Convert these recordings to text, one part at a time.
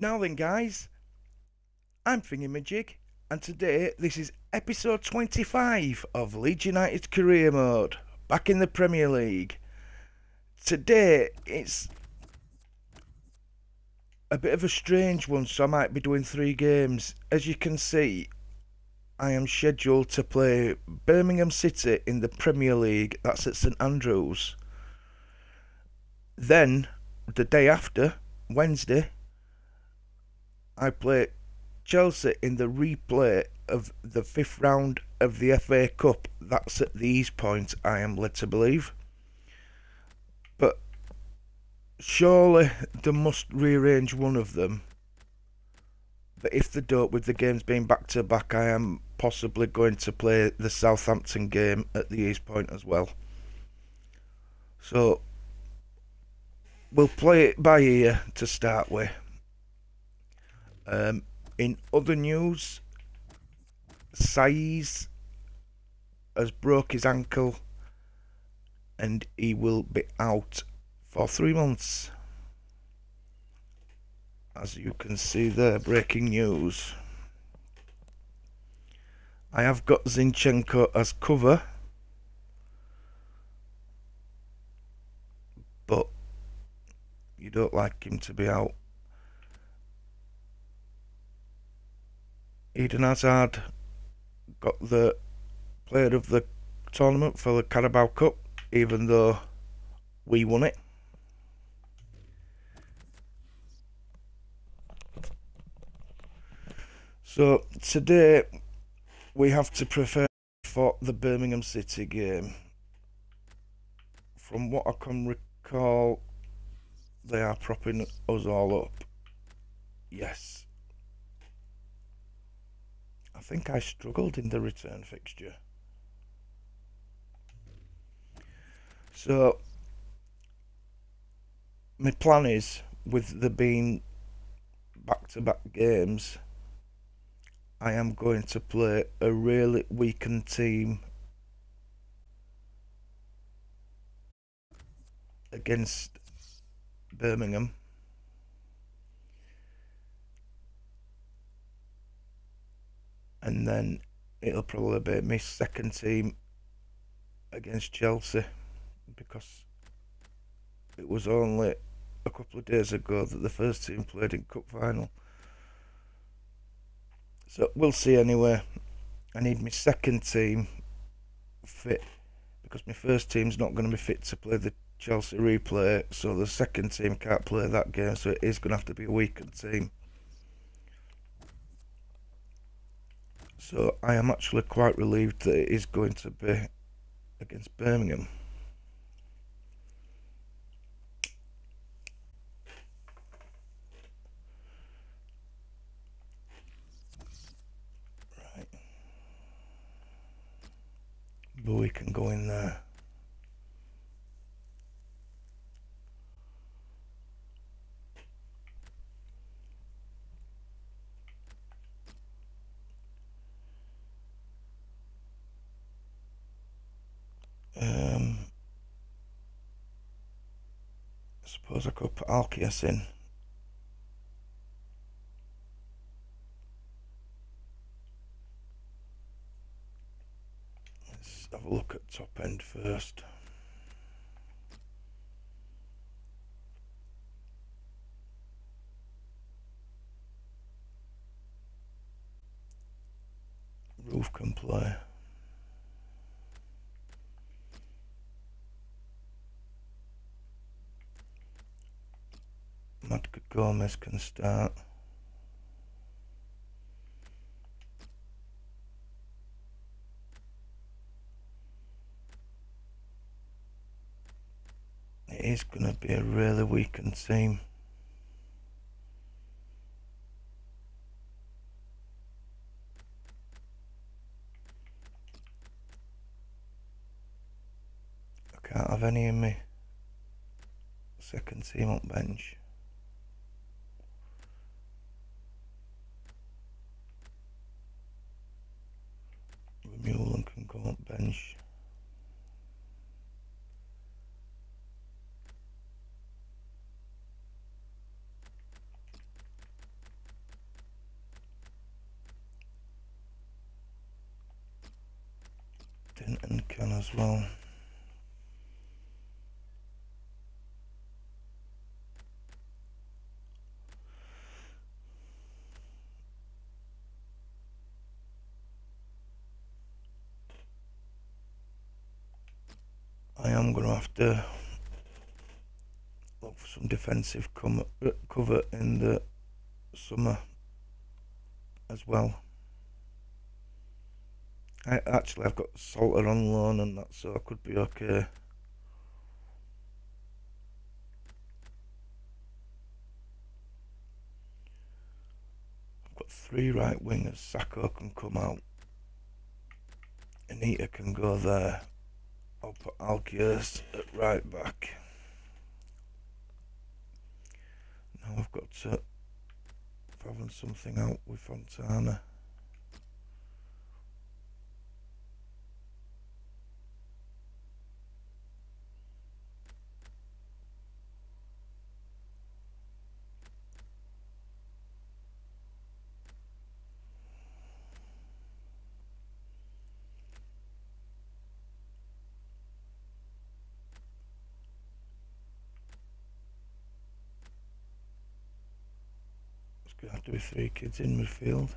Now then, guys, I'm Fingey and today this is episode 25 of Leeds United's career mode, back in the Premier League. Today it's a bit of a strange one, so I might be doing three games. As you can see, I am scheduled to play Birmingham City in the Premier League, that's at St Andrews. Then, the day after, Wednesday, I play Chelsea in the replay of the fifth round of the FA Cup. That's at these points, I am led to believe. But surely they must rearrange one of them. But if they don't, with the games being back to back, I am possibly going to play the Southampton game at the East Point as well. So we'll play it by ear to start with. Um, in other news, Saiz has broke his ankle and he will be out for three months. As you can see there, breaking news. I have got Zinchenko as cover. But you don't like him to be out. Eden Hazard got the player of the tournament for the Carabao Cup, even though we won it. So today we have to prepare for the Birmingham City game. From what I can recall, they are propping us all up. Yes. I think I struggled in the return fixture. So, my plan is, with the being back-to-back -back games, I am going to play a really weakened team against Birmingham. And then it'll probably be my second team against Chelsea because it was only a couple of days ago that the first team played in cup final. So we'll see anyway. I need my second team fit because my first team's not going to be fit to play the Chelsea replay. So the second team can't play that game. So it is going to have to be a weakened team. So I am actually quite relieved that it is going to be against Birmingham. Right. But we can go in there. Um, I suppose I could put Alcius in. Let's have a look at top end first. Roofe can play. Matka Gomez can start. It is going to be a really weakened team. I can't have any in me second team on bench. Mule and can go up bench. Denton can as well. I am going to have to look for some defensive cover in the summer as well. I, actually, I've got Salter on loan and that, so I could be okay. I've got three right wingers. Sakho can come out. Anita can go there. I'll put Alkiers at right back. Now I've got to having something out with Fontana. have to be three kids in midfield.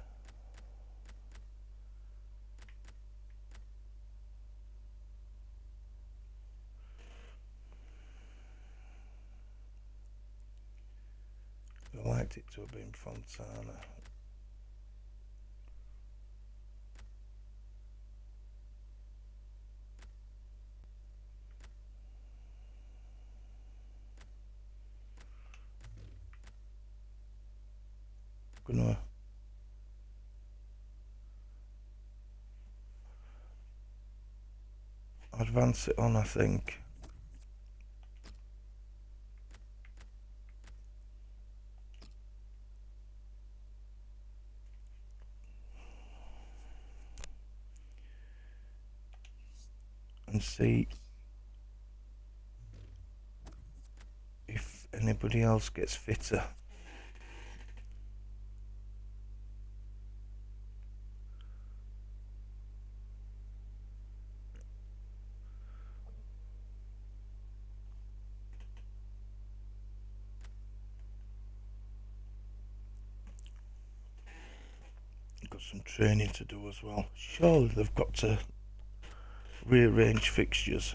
I liked it to have been Fontana. gonna it on I think. And see if anybody else gets fitter some training to do as well. Surely they've got to rearrange fixtures.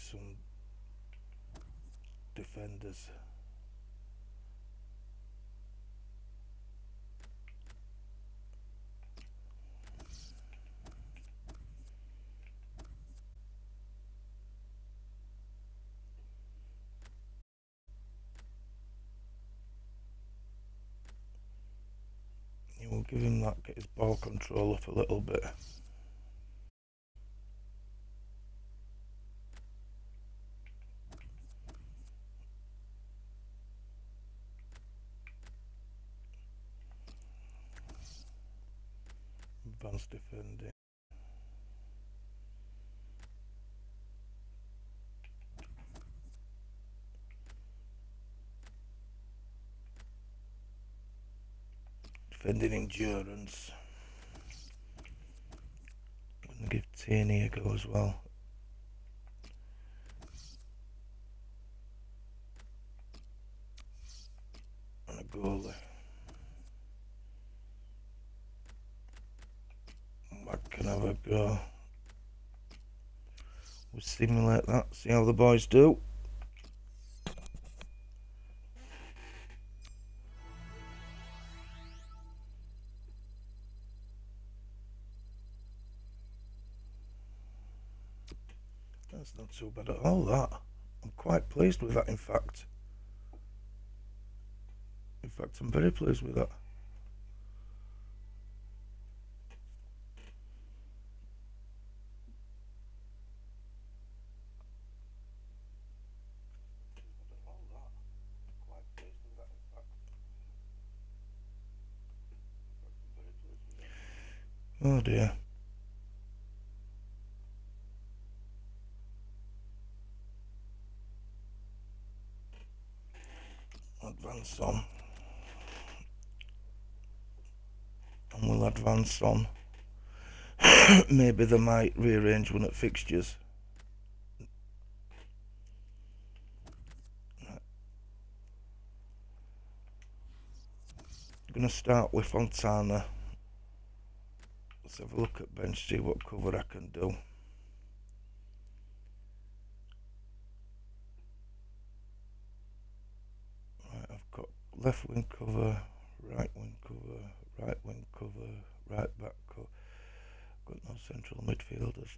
Some defenders. Will give him that, get his ball control up a little bit. advanced defending. Defending endurance. I'm gonna give Tierney a go as well. And a goalie. can have a go. We'll simulate that, see how the boys do. pleased with that, in fact. In fact, I'm very pleased with that. Oh dear. On. Maybe they might rearrange one at fixtures. I'm going to start with Fontana. Let's have a look at bench, see what cover I can do. Right, I've got left wing cover, right wing cover, right wing cover, right back. Got no central midfielders.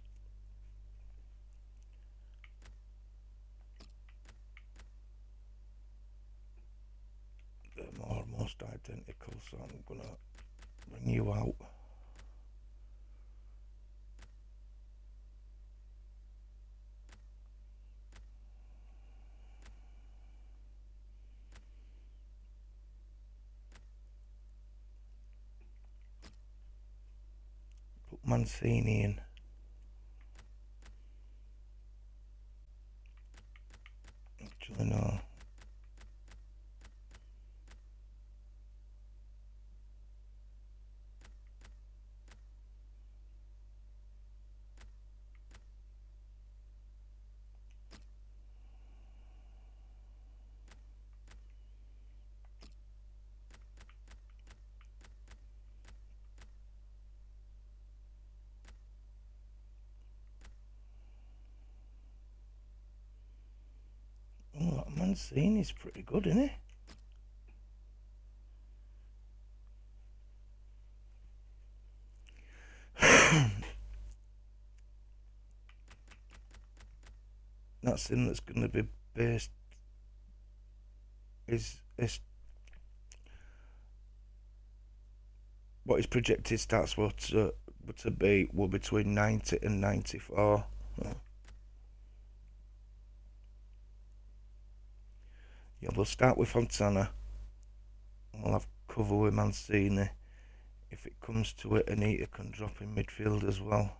They're almost identical, so I'm gonna bring you out. Mancini in. Actually, no. Mancini's pretty good, isn't he? that's him that's going to be based is is what his projected stats were to, were to be were between 90 and 94 Yeah, we'll start with Fontana. We'll have cover with Mancini. If it comes to it, Anita can drop in midfield as well.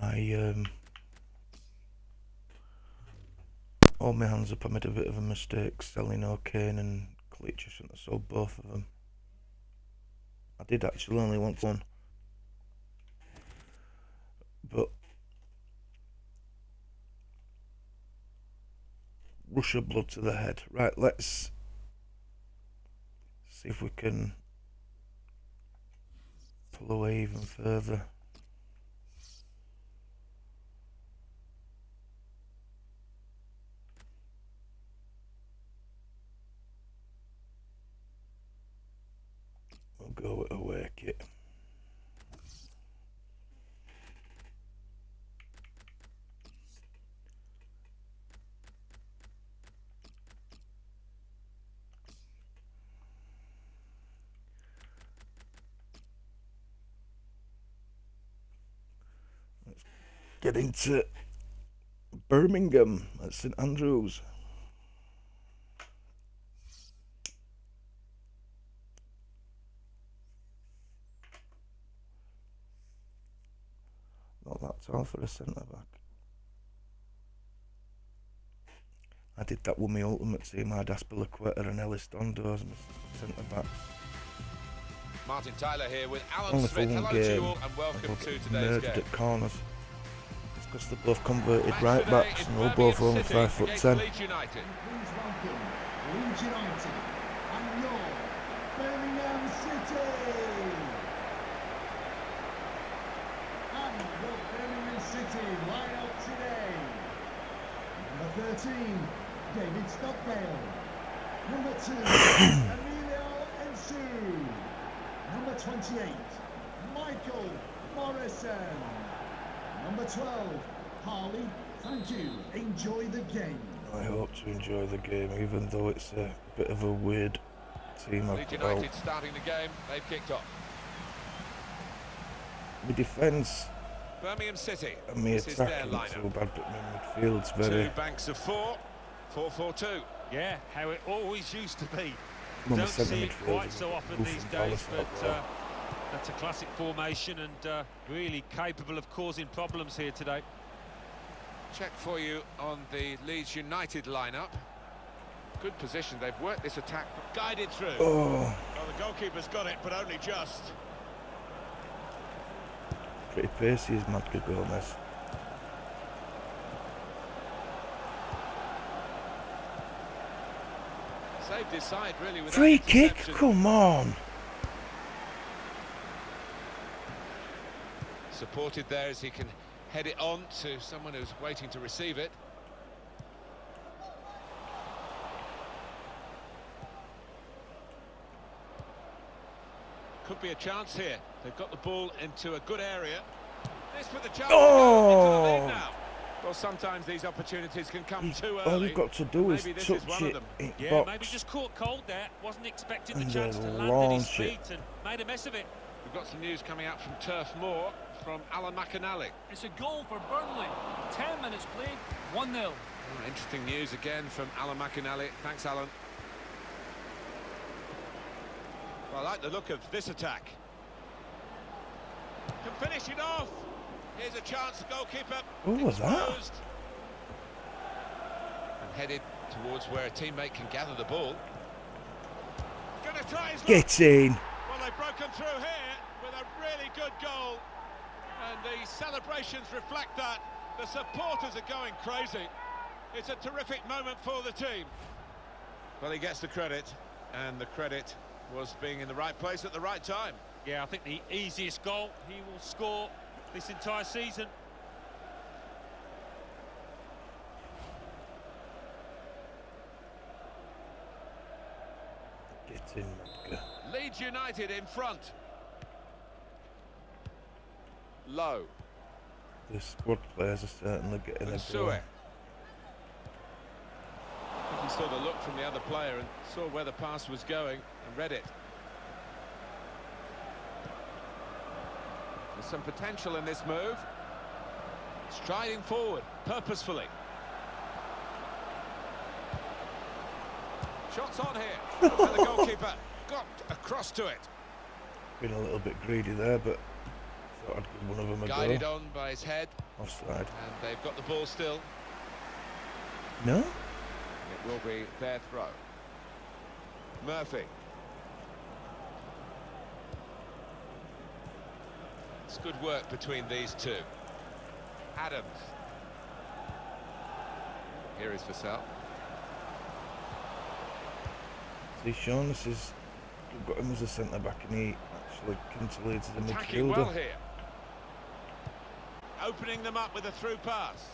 I um all my hands up. I made a bit of a mistake selling O'Kane and Klich. I shouldn't have sold both of them. I did actually only want one. But Russia blood to the head. Right, let's see if we can pull away even further. Go away kit. Let's get into Birmingham at St Andrews. All for a centre back. I did that with my ultimate team. I had Azpilicueta and Elizondo as my centre backs. Martin Tyler here with Alan Only Smith. Hello game, to you all and welcome to today's game. at corners. It's because they're both converted Match right backs and they're both only five foot ten. Leeds United. Please welcome Leeds United and your Birmingham City. City line up today. Number 13, David Stockdale. Number 2, Emilio Nsue. Number 28, Michael Morrison. Number 12, Harley. Thank you. Enjoy the game. I hope to enjoy the game, even though it's a bit of a weird team. Leeds United starting the game. They've kicked off. my defence Birmingham City. and my This is their attack so bad, but midfield's very. Two banks of four, four-four-two. Yeah, how it always used to be. Well, Don't see it quite so often these days, but uh, that's a classic formation and uh, really capable of causing problems here today. Check for you on the Leeds United lineup. Good position. They've worked this attack, guided through. Oh, Well, the goalkeeper's got it, but only just. Pretty pacey is Madga Gomez. Saved his side, really, Free kick? Come on! Supported there as he can head it on to someone who's waiting to receive it. Could be a chance here. They've got the ball into a good area. This with the chance Oh! into the lead now. Well, sometimes these opportunities can come You- too all early. you've got to do is Maybe this is touch it them. in Yeah, box. maybe just caught cold there. Wasn't expecting the And chance to land at his launch it. feet and made a mess of it. We've got some news coming out from Turf Moor from Alan McInally. It's a goal for Burnley. 10 minutes played, 1-0. Oh, interesting news again from Alan McInally. Thanks, Alan. Well, I like the look of this attack. Can finish it off. Here's a chance, the goalkeeper. Who was that? And headed towards where a teammate can gather the ball. Gonna try his. Get in! Well, they've broken through here with a really good goal. And the celebrations reflect that. The supporters are going crazy. It's a terrific moment for the team. Well, he gets the credit, and the credit was being in the right place at the right time. Yeah, I think the easiest goal he will score this entire season. Get in, Madga. Leeds United in front. Low. The squad players are certainly getting a And goal. Sue. He saw the look from the other player and saw where the pass was going and read it. There's some potential in this move. Striding forward, purposefully. Shots on here. and the goalkeeper got across to it. Been a little bit greedy there, but thought I'd give one of them a Guided go. on by his head, Offside. and they've got the ball still. No? It will be their throw. Murphy. It's good work between these two. Adams. Here is Vassell. See, Sean, this is. We've got him as a centre back, and he actually a Attacking midfielder. well here. Opening them up with a through pass.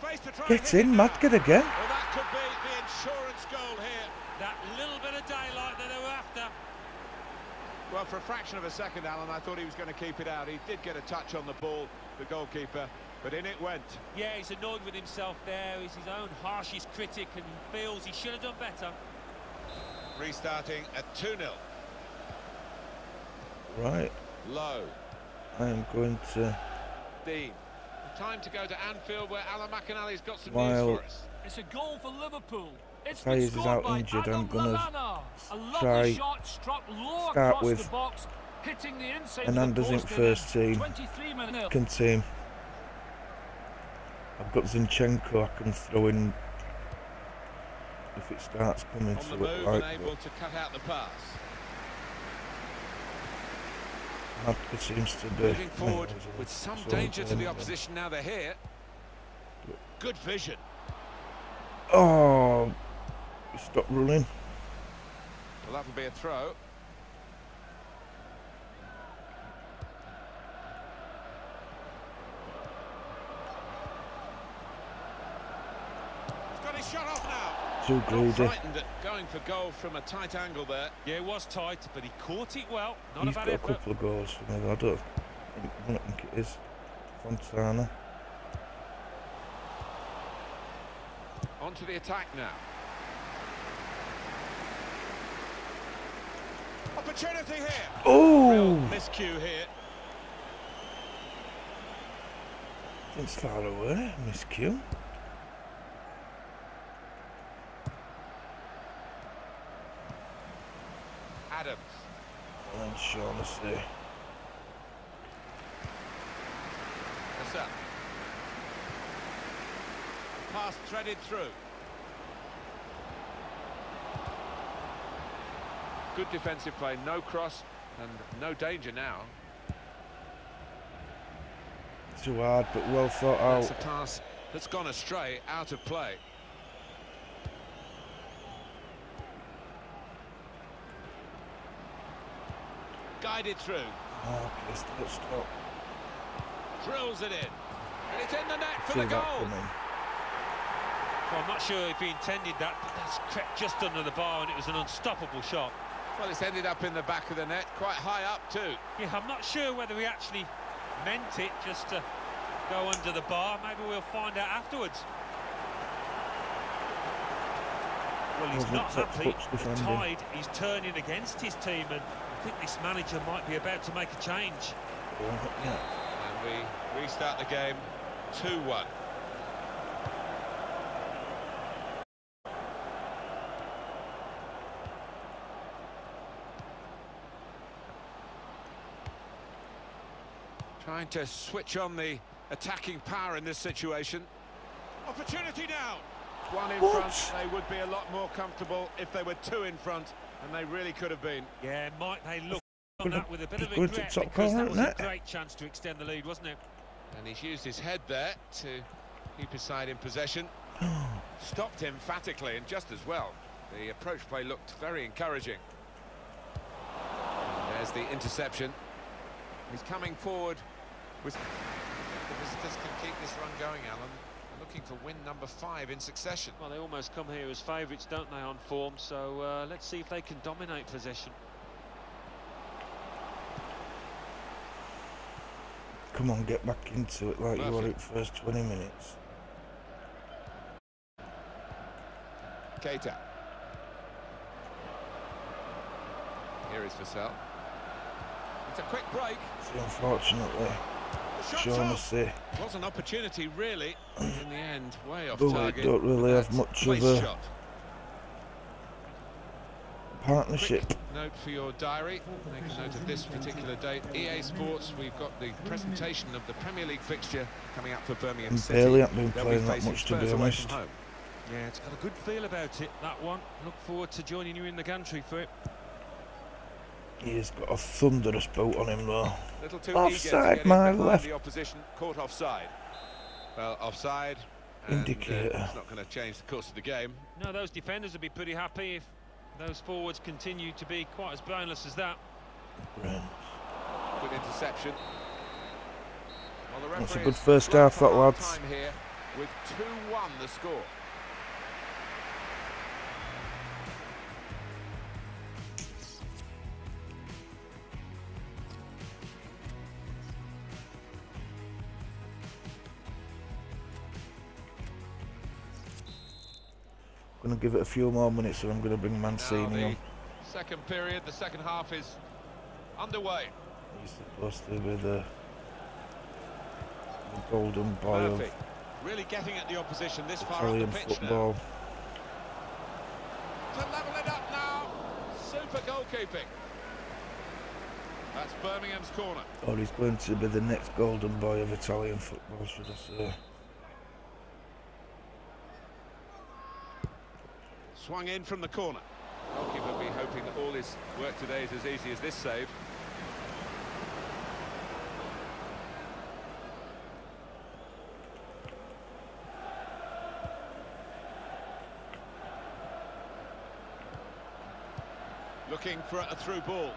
Space to try and Get in. Madga again. Well, that could be the insurance goal here. That little bit of daylight that they were after. Well, for a fraction of a second, Alan, I thought he was going to keep it out. He did get a touch on the ball, the goalkeeper, but in it went. Yeah, he's annoyed with himself there. He's his own harshest critic and he feels he should have done better. Restarting at 2-0. Right. Low. I am going to. Dean. Time to go to Anfield where Alan McInally's got some While- news for us. It's a goal for Liverpool. It's is out injured, I'm gonna Lallana. A lovely try shot struck low start with the box, hitting Hernandez in first team. 23. Second team. I've got Zinchenko I can throw in if it starts coming On to the it move like and able to cut out the pass. Madga seems to be Moving forward Maybe with some danger to the uh, opposition now they're here. Good vision. Oh stop running. Well, that'll be a throw. He's got his shot off now. Too Not greedy. going for goal from a tight angle there. Yeah, it was tight, but he caught it well. Not He's a bad got a couple of goals for me. I don't I don't think it is. Fontana. Onto the attack now. Opportunity here. Oh miscue here. It's far away, Miss Q. Adams. And Shaughnessy. Pass threaded through. Good defensive play, no cross and no danger now. Too hard, but well thought That's out. a pass that's gone astray, out of play. Guided through, Oh, okay, stop, stop. drills it in. And it's in the net for See the goal. Well, I'm not sure if he intended that, but that's crept just under the bar and it was an unstoppable shot. Well, it's ended up in the back of the net, quite high up too. Yeah, I'm not sure whether he actually meant it just to go under the bar. Maybe we'll find out afterwards. Well, he's Wasn't happy. touch The tide is turning against his team, and I think this manager might be about to make a change. Oh, Yeah. And we restart the game 2-1. Trying to switch on the attacking power in this situation. Opportunity now. One in What? front, they would be a lot more comfortable if they were two in front, and they really could have been. Yeah, might they look on that with a bit of he's to regret top because corner, that was isn't a great chance to extend the lead, wasn't it? And he's used his head there to keep his side in possession. Stopped emphatically and just as well. The approach play looked very encouraging. And there's the interception. He's coming forward with... The visitors can keep this run going, Alan. Looking for win number five in succession. Well, they almost come here as favourites, don't they, on form? So uh, let's see if they can dominate possession. Come on, get back into it like you were Murphy. it first 20 minutes. Keita. Here is Vassell. It's a quick break. See, unfortunately, The shot's Shaughnessy. Was an opportunity, really. In the end, way off But we target. don't really have much of a- shot. partnership. Quick note for your diary. Make a note of this particular date. EA Sports, we've got the presentation of the Premier League fixture coming up for Birmingham And City. Bailey haven't been They'll playing that much, to be honest. Yeah, it's got a good feel about it, that one. Look forward to joining you in the gantry for it. He's got a thunderous boot on him, though. Little too Offside, to my in left. the opposition, caught offside. Well, offside. and, uh, it's not going to change the course of the game. No, those defenders would be pretty happy if those forwards continue to be quite as brainless as that. Right. Good interception. Well, the That's a good first half, that, lads. half-time here with 2-1 the score. Gonna give it a few more minutes, and I'm gonna bring Mancini on. second period, the second half is underway. He's supposed to be the, the golden boy of really getting at the opposition this far Italian on the pitch football. now. To level it up now. Super goalkeeping. That's Birmingham's corner. Or he's going to be the next golden boy of Italian football, should I say. Swung in from the corner. Goalkeeper will be hoping that all his work today is as easy as this save. Looking for a through ball.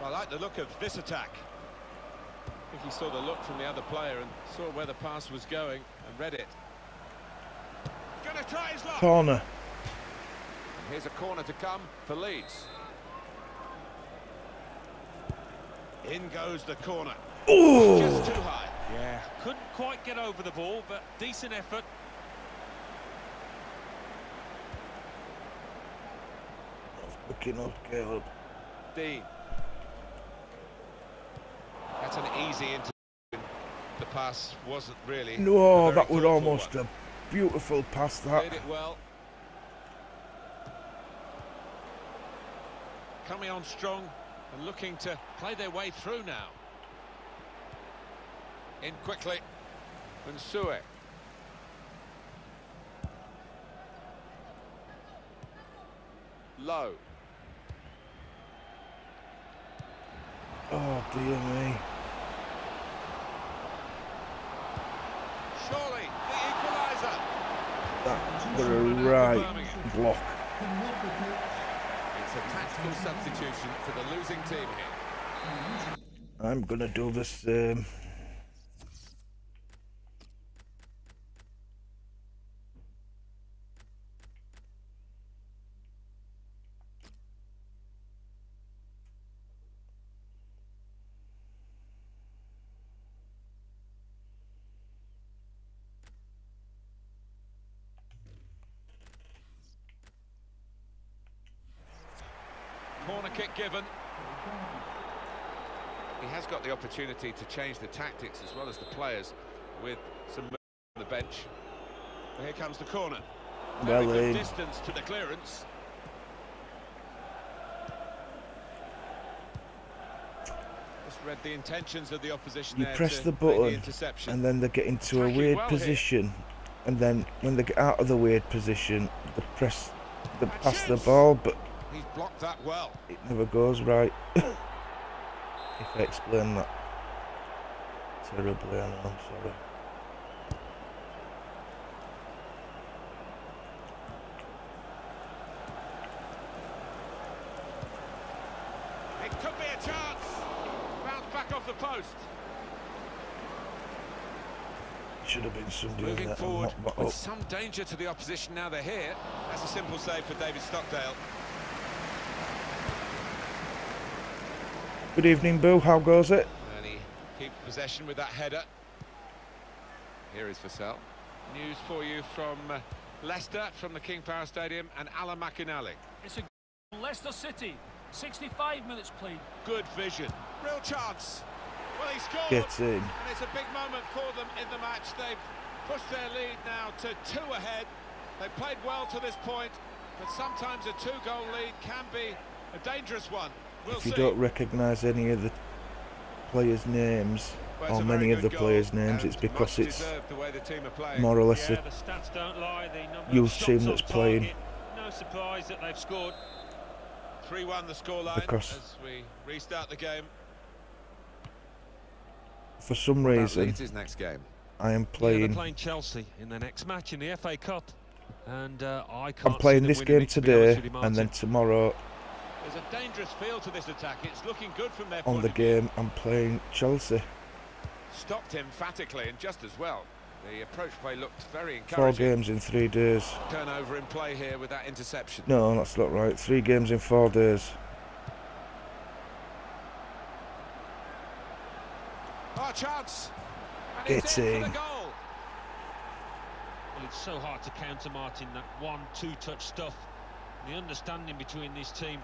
I like the look of this attack. I think he saw the look from the other player and saw where the pass was going and read it. Gonna try his luck. Corner. Here's a corner to come for Leeds. In goes the corner. Oh! Just too high. Yeah, couldn't quite get over the ball, but decent effort. Quick enough, Caleb. Dean. That's an easy interception. The the pass wasn't really. No, that was almost one. a beautiful pass. That. Played it well. Coming on strong and looking to play their way through now. In quickly. Nsue. Low. Oh dear me. Surely the equaliser. That was a right block. Coming off the pitch, It's a tactical substitution for the losing team here. I'm gonna do this same. Corner kick given. He has got the opportunity to change the tactics as well as the players with some on the bench. Here comes the corner. Well distance to the clearance. Just read the intentions of the opposition You there press the button, interception. and then they get into a weird well here. position, and then when they get out of the weird position, they press, they And pass the ball, but He's blocked that well. it never goes right. if I explain that terribly, I know. I'm sorry. It could be a chance. Bounce back off the post. Should have been somebody in Moving to forward that with some danger to the opposition now they're here. That's a simple save for David Stockdale. Good evening, Boo. How goes it? And he keeps possession with that header. Here is Vassell. News for you from uh, Leicester, from the King Power Stadium, and Alan McInally. It's a Leicester City. 65 minutes played. Good vision. Real chance. Well, he scored. Get in. And it's a big moment for them in the match. They've pushed their lead now to two ahead. They played well to this point, but sometimes a two-goal lead can be a dangerous one. We'll If you see. don't recognise any of the players' names, Well, or many of the goal players' names, it's because it's deserved the way the team are playing. more or less Yeah, a the stats don't lie. The youth team that's playing. No surprise that they've scored. 3-1 the scoreline Because- as we restart the game. for some reason his next game. I am Yeah, playing. playing Chelsea in their next match in the FA Cup, and uh, I can't. I'm playing this game it, to be honest today, and then tomorrow There's a dangerous feel to this attack. It's looking good from their on the game I'm playing Chelsea. Stopped emphatically and just as well. The approach play looked very encouraging. Four games in three days. Turnover in play here with that interception. No, that's not right. Three games in four days. Oh, chance! And Get it's in in. Well, it's so hard to counter, Martin. That one, two-touch stuff. The understanding between this team.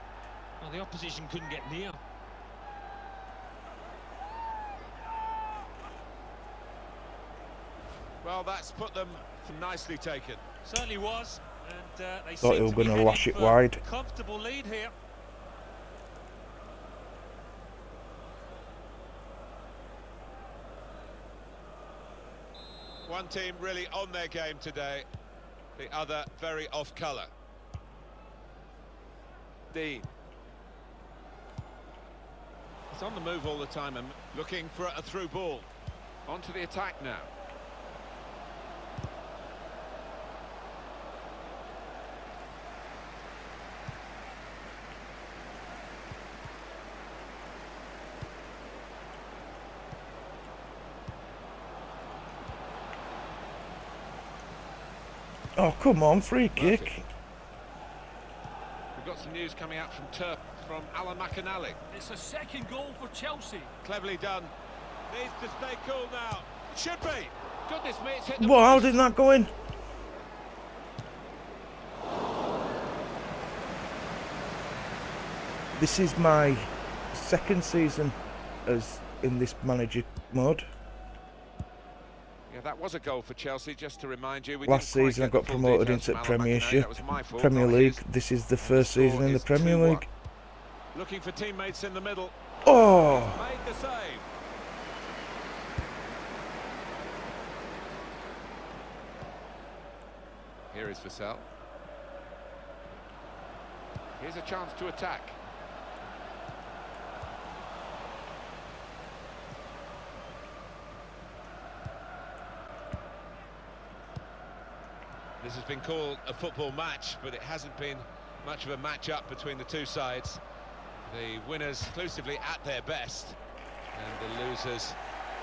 Well, the opposition couldn't get near. Well, that's put them nicely taken. Certainly was, and uh, they Thought seem they were gonna lash it wide. Comfortable lead here. One team really on their game today, the other very off colour. Dean. He's on the move all the time and looking for a through ball. Onto the attack now. Oh, come on, free kick. We've got some news coming out from Turf from Alan McInally. It's a second goal for Chelsea. Cleverly done. Needs to stay cool now. It should be. Goodness me, it's hit the Well, how post. did that go in? This is my second season as in this manager mode. Yeah, that was a goal for Chelsea, just to remind you. We Last season I got promoted into from Alan Premiership, That was my fault, Premier League. This is the first season in the Premier League. Looking for teammates in the middle. Oh, Made the save. Here is Vassell. Here's a chance to attack. This has been called a football match, but it hasn't been much of a match-up between the two sides. The winners exclusively at their best, and the losers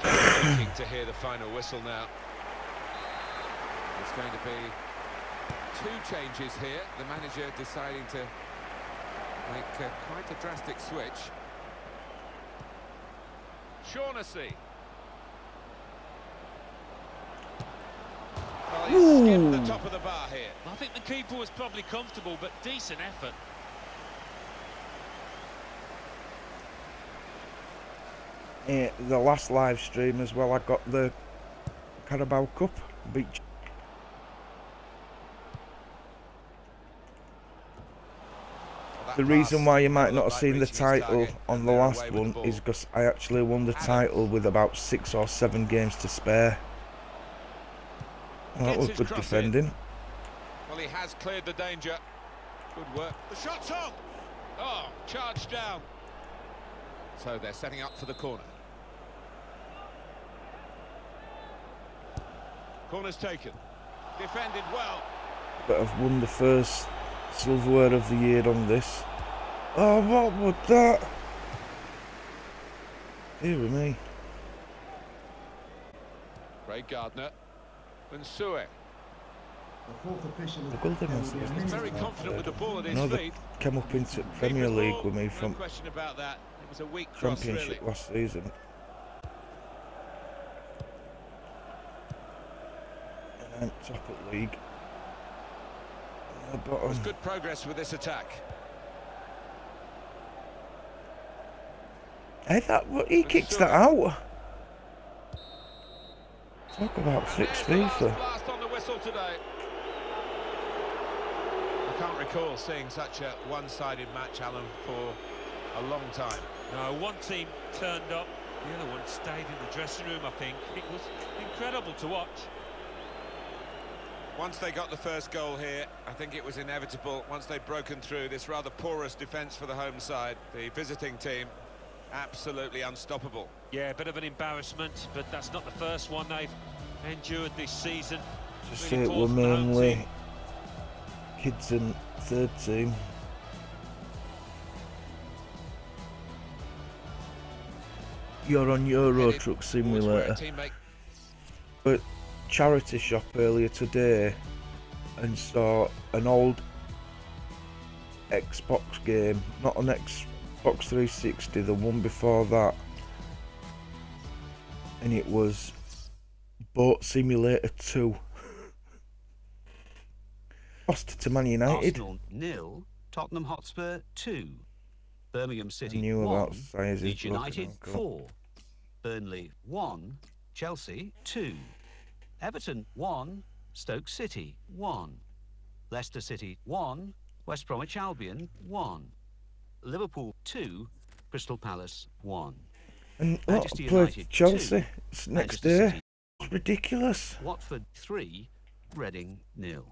just waiting to hear the final whistle now. It's going to be two changes here. The manager deciding to make uh, quite a drastic switch. Shaughnessy. Well, he's skimmed the top of the bar here. I think the keeper was probably comfortable, but decent effort. Yeah, the last live stream as well. I got the Carabao Cup. Beat Ch- Well, that The reason why you might not have seen the title on the last one is because I actually won the title with about six or seven games to spare. Well, that was good defending. Well, he has cleared the danger. Good work. The shot's on. Oh, charged down. So they're setting up for the corner. Corner's taken. Defended well. But I've won the first silverware of the year on this. Oh, what was that? Here with me. Craig Gardner. Nsue. The fourth official is Golden there will Ones be a is Very confident with the ball at his No, they feet. came up into Premier League with me from question about that. It was a weak cross, Championship really. last season. And top at league. And the It was good progress with this attack. Uh, hey, that what he kicks that out. Talk about six there's the last on the whistle today. I can't recall seeing such a one-sided match, Alan, for a long time. No, one team turned up, the other one stayed in the dressing room, I think. It was incredible to watch. Once they got the first goal here, I think it was inevitable. Once they'd broken through this rather porous defence for the home side, the visiting team absolutely unstoppable. Yeah, a bit of an embarrassment, but that's not the first one they've endured this season. Just Really it were poor from the home mainly kids in third team. You're on Euro Headed Truck Simulator. But charity shop earlier today and saw an old Xbox game, not an Xbox 360, the one before that. And it was Boat Simulator 2. Lost to Man United. Arsenal nil, Tottenham Hotspur two, Birmingham I City knew one, about sizes. Leeds United oh four, Burnley one, Chelsea two, Everton one, Stoke City one, Leicester City one, West Bromwich Albion one, Liverpool two, Crystal Palace one, And Manchester played United, Chelsea two. it's next Manchester day. It's ridiculous. Watford 3, Reading nil.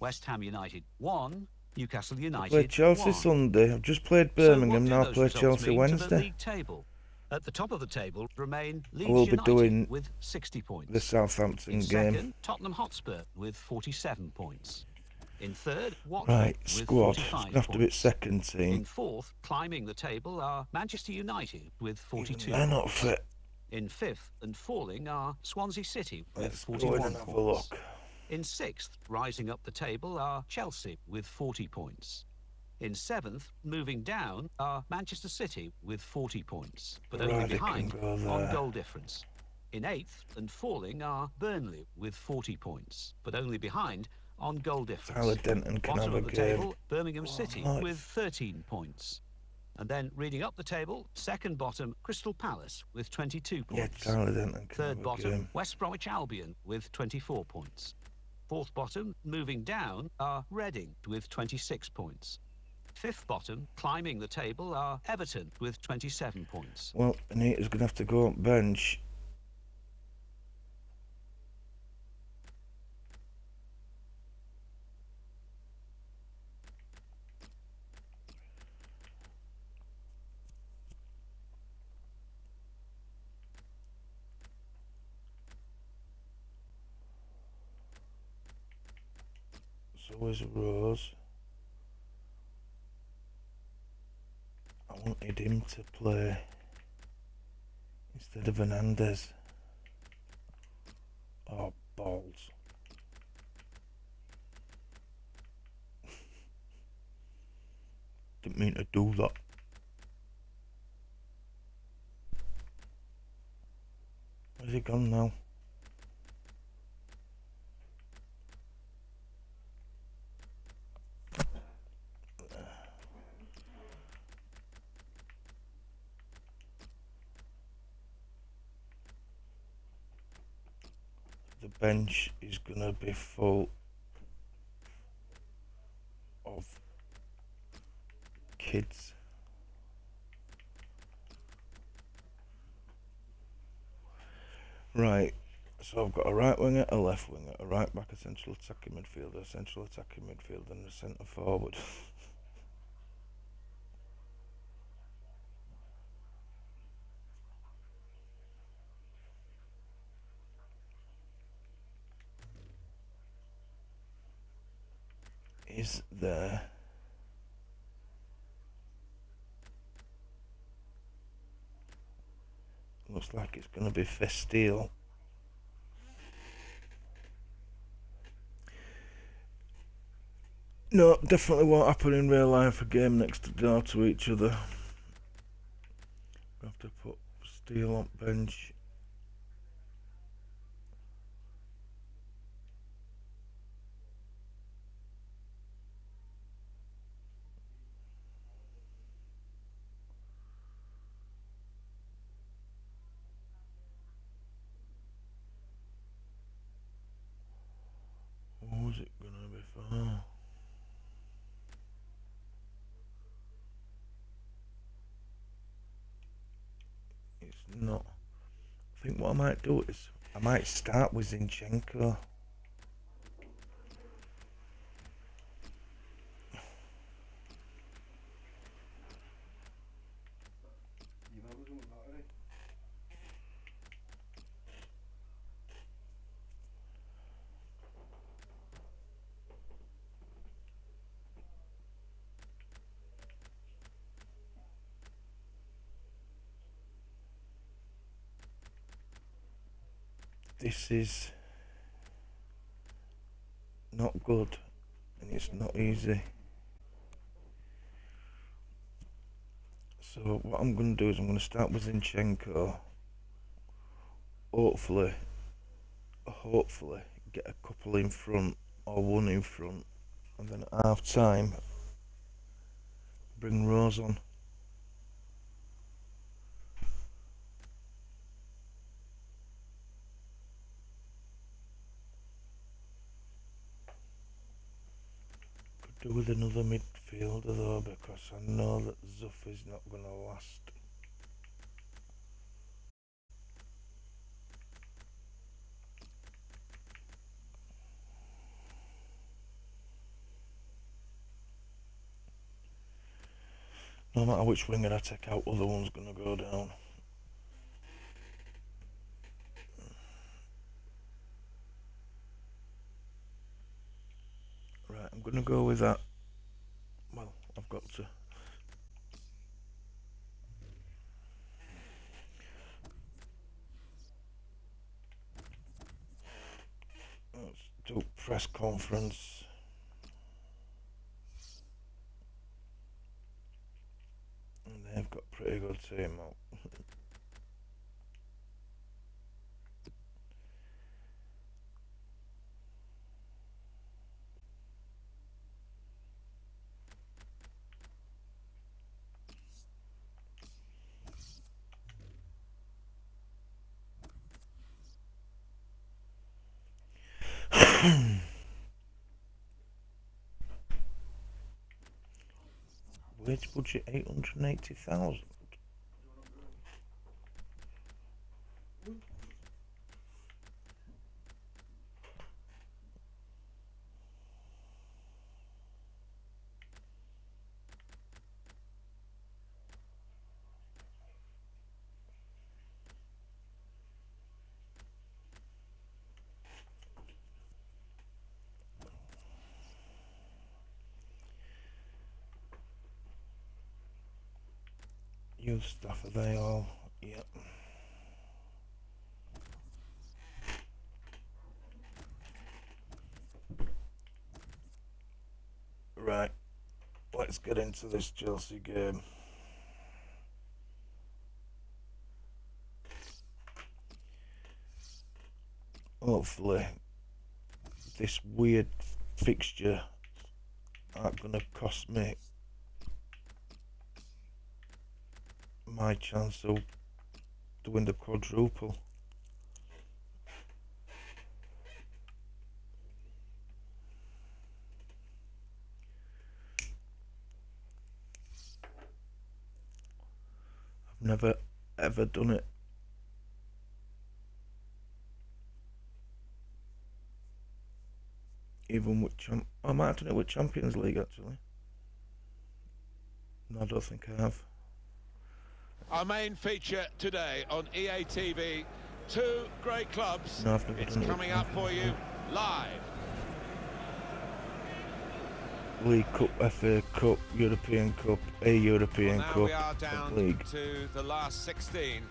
West Ham United 1, Newcastle United Played Chelsea 1. Sunday. I've just played Birmingham. do now those play Chelsea mean to the Wednesday. At the top of the table remain Leeds will be United doing with 60 points. The Southampton In game. second, Tottenham Hotspur with 47 points. In third, Watford Right, with squad. It's 45 gonna have to be second In team. fourth, climbing the table are Manchester United with 42 They're not fit. In fifth and falling are Swansea City with Let's go in 41 and have a points. look. In sixth, rising up the table, are Chelsea with 40 points. In seventh, moving down, are Manchester City with 40 points, but only behind on goal difference. In eighth and falling are Burnley with 40 points, but only behind on goal difference. Denton can Bottom have of the game. table, Birmingham City nice. with 13 points. And then reading up the table, second bottom, Crystal Palace with 22 Yeah, points. Can Third bottom. West Bromwich Albion with 24 points. Fourth bottom, moving down, are Reading with 26 points. Fifth bottom, climbing the table, are Everton with 27 points. Well, Anita's going to have to go bench. So is Rose. I wanted him to play instead of Hernandez. Oh, balls. Didn't mean to do that. Where's he gone now? the bench is gonna be full of kids. Right, so I've got a right winger, a left winger, a right back, a central attacking midfielder, a central attacking midfielder, and a centre forward. there. Looks like it's going to be Festile no definitely won't happen in real life a game next door to each other. Have to put Steel on bench Who's it gonna be for? It's not. I think what I might do is I might start with Zinchenko. This is not good and it's not easy. So what I'm going to do is I'm going to start with Zinchenko. Hopefully, hopefully get a couple in front or one in front, and then at half time bring Rose on. With another midfielder though because I know that Zuff is not going to last. No matter which winger I take out, other one's going to go down. Right, I'm going to go with that. Well, I've got to. Let's do press conference. And they've got pretty good team out. We had which budget 880,000. Stuff are they all? Yep. Right, let's get into this Chelsea game. Hopefully, this weird fixture aren't going to cost me my chance to, to win the quadruple. I've never ever done it. Even with champ, I might have done it with Champions League actually. No, I don't think I have. Our main feature today on EA TV, two great clubs. No, it's done it with coming up for you live. League Cup, FA Cup, European Cup, a European Well, now Cup, we are down League. to the last 16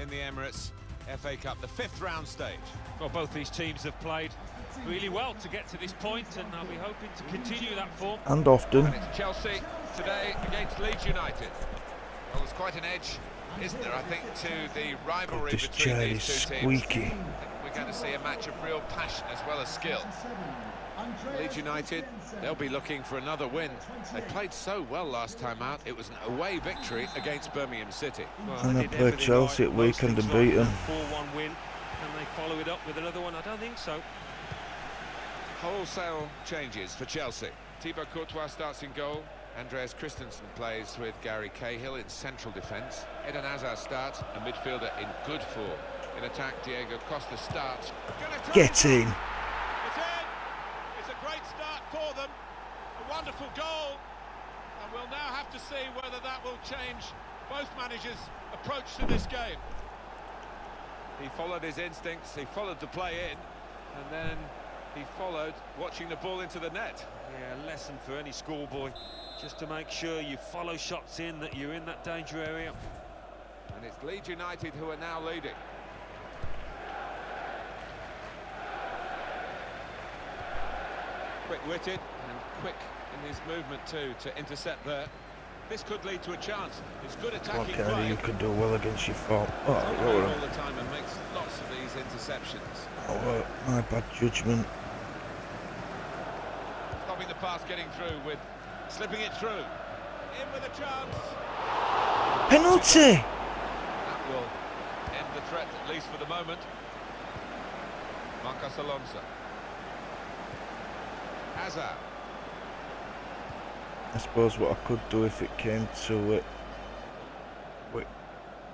in the Emirates FA Cup, the fifth round stage. Well, both these teams have played really well to get to this point, and I'll be hoping to continue that form. And often, And it's Chelsea today against Leeds United. Well, there's quite an edge, isn't there, I think, to the rivalry this between these is two teams. squeaky. I we're going to see a match of real passion as well as skill. Leeds United, they'll be looking for another win. They played so well last time out. It was an away victory against Birmingham City. Well, And they did played Chelsea at weekend things and beat them. 4-1 win. Can they follow it up with another one? I don't think so. Wholesale changes for Chelsea. Thibaut Courtois starts in goal. Andreas Christensen plays with Gary Cahill in central defence. Eden Hazard starts, a midfielder in good form. In attack, Diego Costa starts. Gonna Get in! It's in. It's a great start for them. A wonderful goal. And we'll now have to see whether that will change both managers' approach to this game. He followed his instincts, he followed the play in, and then he followed watching the ball into the net. Yeah, a lesson for any schoolboy. Just to make sure you follow shots in, that you're in that danger area. And it's Leeds United who are now leading. Quick-witted and quick in his movement too to intercept there. This could lead to a chance. It's good Come on, attacking Kennedy, play. you can do well against your form. Oh, well, all the time and makes lots of these interceptions. oh, well, my bad judgment. Stopping the pass getting through with slipping it through. In with a chance. Penalty! That will end the threat, at least for the moment. Marcos Alonso. Hazard. I suppose what I could do if it came to it, with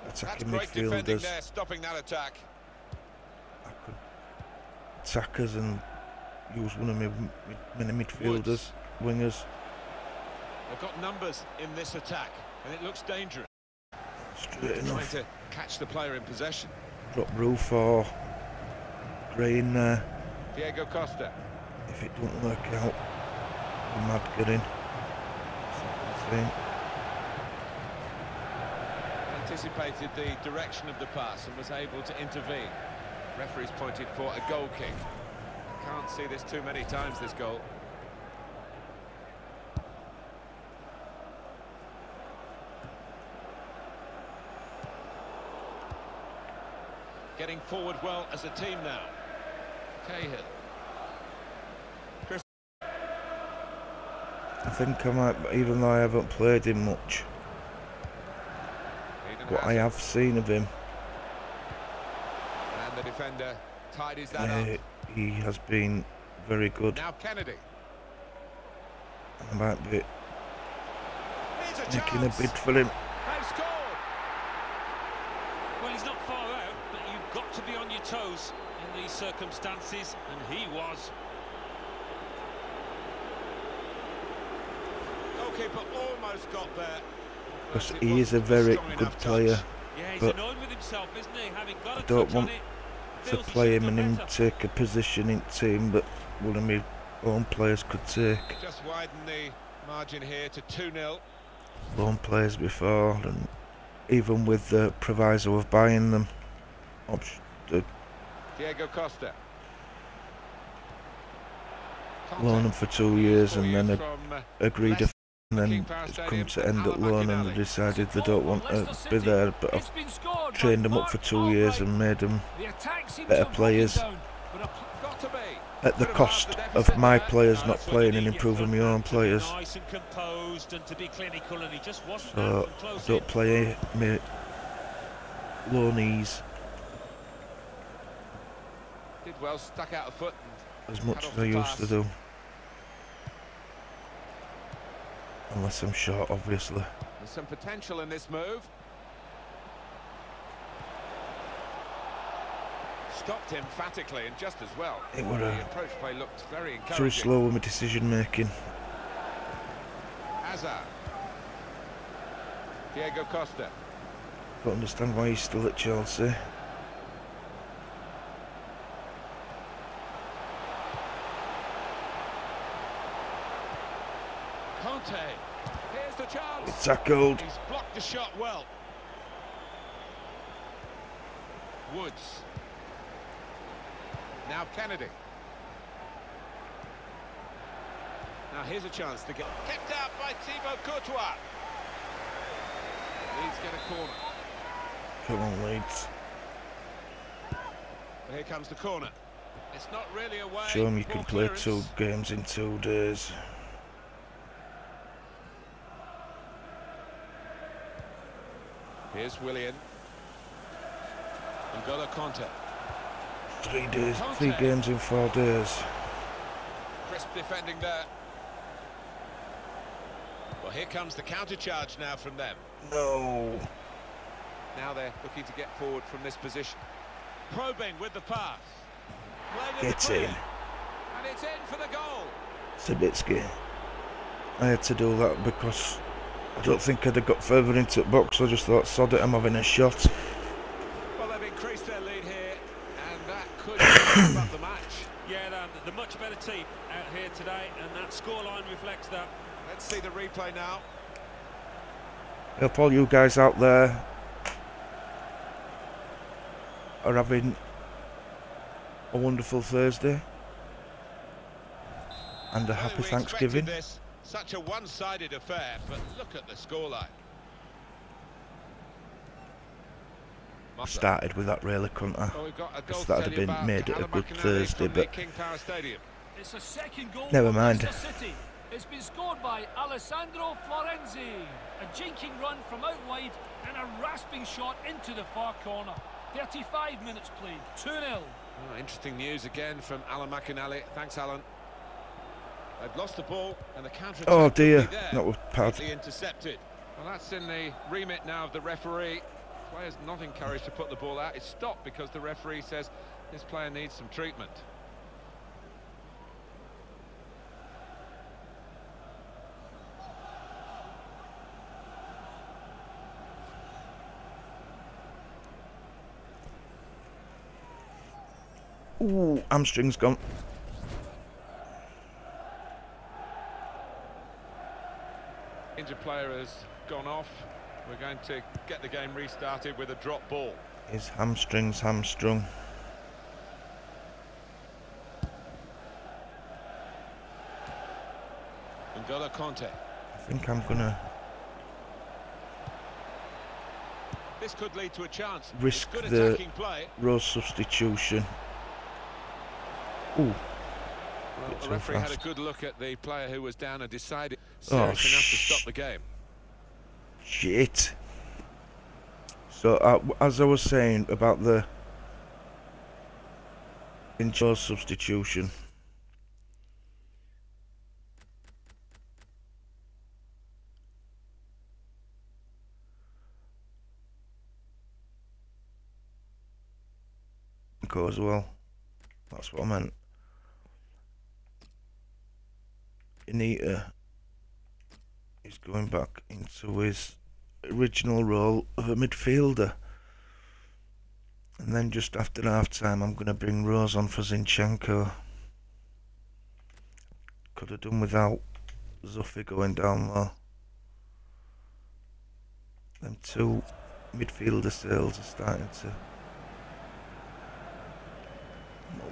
That's attacking great defending midfielders, there, stopping that attack. I could attack us and use one of my many midfielders, wingers, They've got numbers in this attack, and it looks dangerous. straight Trying to catch the player in possession. Drop Roofe or Gray in there. Diego Costa. If it don't work out, might get in. Anticipated the direction of the pass and was able to intervene. Referee's pointed for a goal kick. Can't see this too many times, this goal. Getting forward well as a team now. Cahill. I think I might, even though I haven't played him much, what I have seen of him, And the defender tidies that uh, up. he has been very good. Now Kennedy. I might be making a bid for him. They've scored. Well, he's not far out, but you've got to be on your toes in these circumstances, and he was. Goalkeeper almost got there. but Because he is a very good player. Yeah, he's But annoyed with himself, isn't he? Having got I a don't want it, To play him and him take a position in team that one of my own players could take. Just widen the margin here to 2-0. Loan players before, and even with the proviso of buying them. Option, Diego Costa. loan them uh, for two years and then agreed if and then it's come to end at loan and they decided they don't want to be there but I've It's been scored by trained them up for two years and made them The attack seems better to have broken players. down, but a pl- Got to be. at the cost of my players not playing and improving my own players. Nice and composed and to be clinical, and he just wasn't So I don't play my loanees Did well, stuck out a foot. As much as I used to do. Unless I'm short, obviously. there's some potential in this move. Stopped emphatically and just as well. It were the a- approach play looked very Too slow with my decision making. Hazard. Diego Costa. Don't understand why he's still at Chelsea. Conte. Here's the chance. Tackled. He's blocked the shot well. Woods. Now Kennedy. Now here's a chance to get. Kept out by Thibaut Courtois. Leeds get a corner. Come on, Leeds. But here comes the corner. It's not really away. Show him you can play two games in two days. Here's Willian. N'Golo Kanté. Three days, three games in four days. Crisp defending there. Well, here comes the counter charge now from them. No. Now they're looking to get forward from this position. Probing with the pass. Played in Get the clear. in. And it's in for the goal. Sabitsky. I had to do that because I don't think I'd have got further into the box. I just thought, sod it, I'm having a shot. Well, they've increased their lead here, and that could wrap up the match. Yeah, they're the much better team out here today, and that scoreline reflects that. Let's see the replay now. Hope all you guys out there are having a wonderful Thursday and a happy we expected Thanksgiving. This, such a one-sided affair, but look at the scoreline. Started with that really, couldn't I? Well, we've got a Guess goal that'd have been made it a good Thursday, but- King Power Stadium. It's a second goal Never mind. It's been scored by Alessandro Florenzi. A jinking run from out wide and a rasping shot into the far corner. 35 minutes played, 2-0. Oh, ah, interesting news again from Alan McInally. Thanks, Alan. They've lost the ball, and the counter. Oh dear, not with pad. intercepted. Well, that's in the remit now of the referee. Players not encouraged to put the ball out. It's stopped because the referee says this player needs some treatment. Ooh, hamstring's gone. Injured player has gone off. We're going to get the game restarted with a drop ball. His hamstring's hamstrung. N'Golo Kanté. I think I'm gonna This could lead to a chance. risk Good the attacking play. Rose substitution. Ooh, Well, the referee had a good look at the player who was down and decided Oh, enough to stop the game shit. So, uh, as I was saying about the indoor substitution. as well. That's what I meant. Anita is going back into his original role of a midfielder. And then just after half time, I'm going to bring Rose on for Zinchenko. Could have done without Zuffy going down there. Them two midfielder sales are starting to.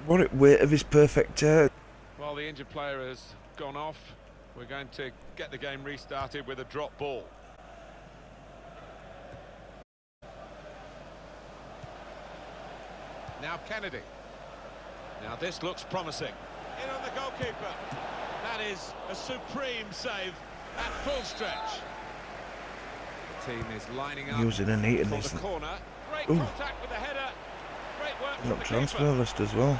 What a weight of his perfect turn. While the injured player has gone off, we're going to get the game restarted with a drop ball. Now Kennedy. Now this looks promising. In on the goalkeeper. That is a supreme save at full stretch. The team is lining up Using an eating, for the isn't corner. Great Ooh. contact with the header. Great work from Not the transfer keeper. list as well.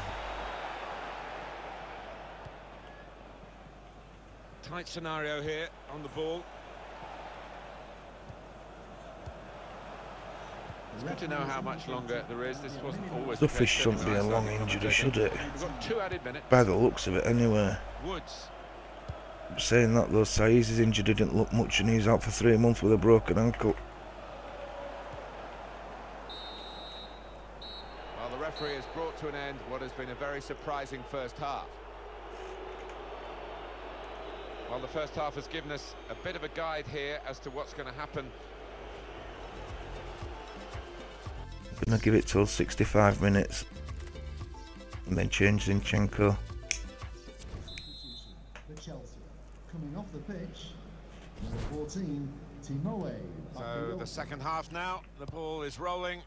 Tight scenario here on the ball. It's good to know how much longer there is. This wasn't always The fish shouldn't be a long injury, should it? We've got two added minutes. By the looks of it, anyway. Woods. Saying that though, injured, he didn't look much, and he's out for three months with a broken ankle. Well, the referee has brought to an end what has been a very surprising first half. Well, the first half has given us a bit of a guide here as to what's going to happen. Gonna give it till 65 minutes, and then change Zinchenko. For Chelsea. Coming off the pitch, number 14, Timoe. So the second half now, the ball is rolling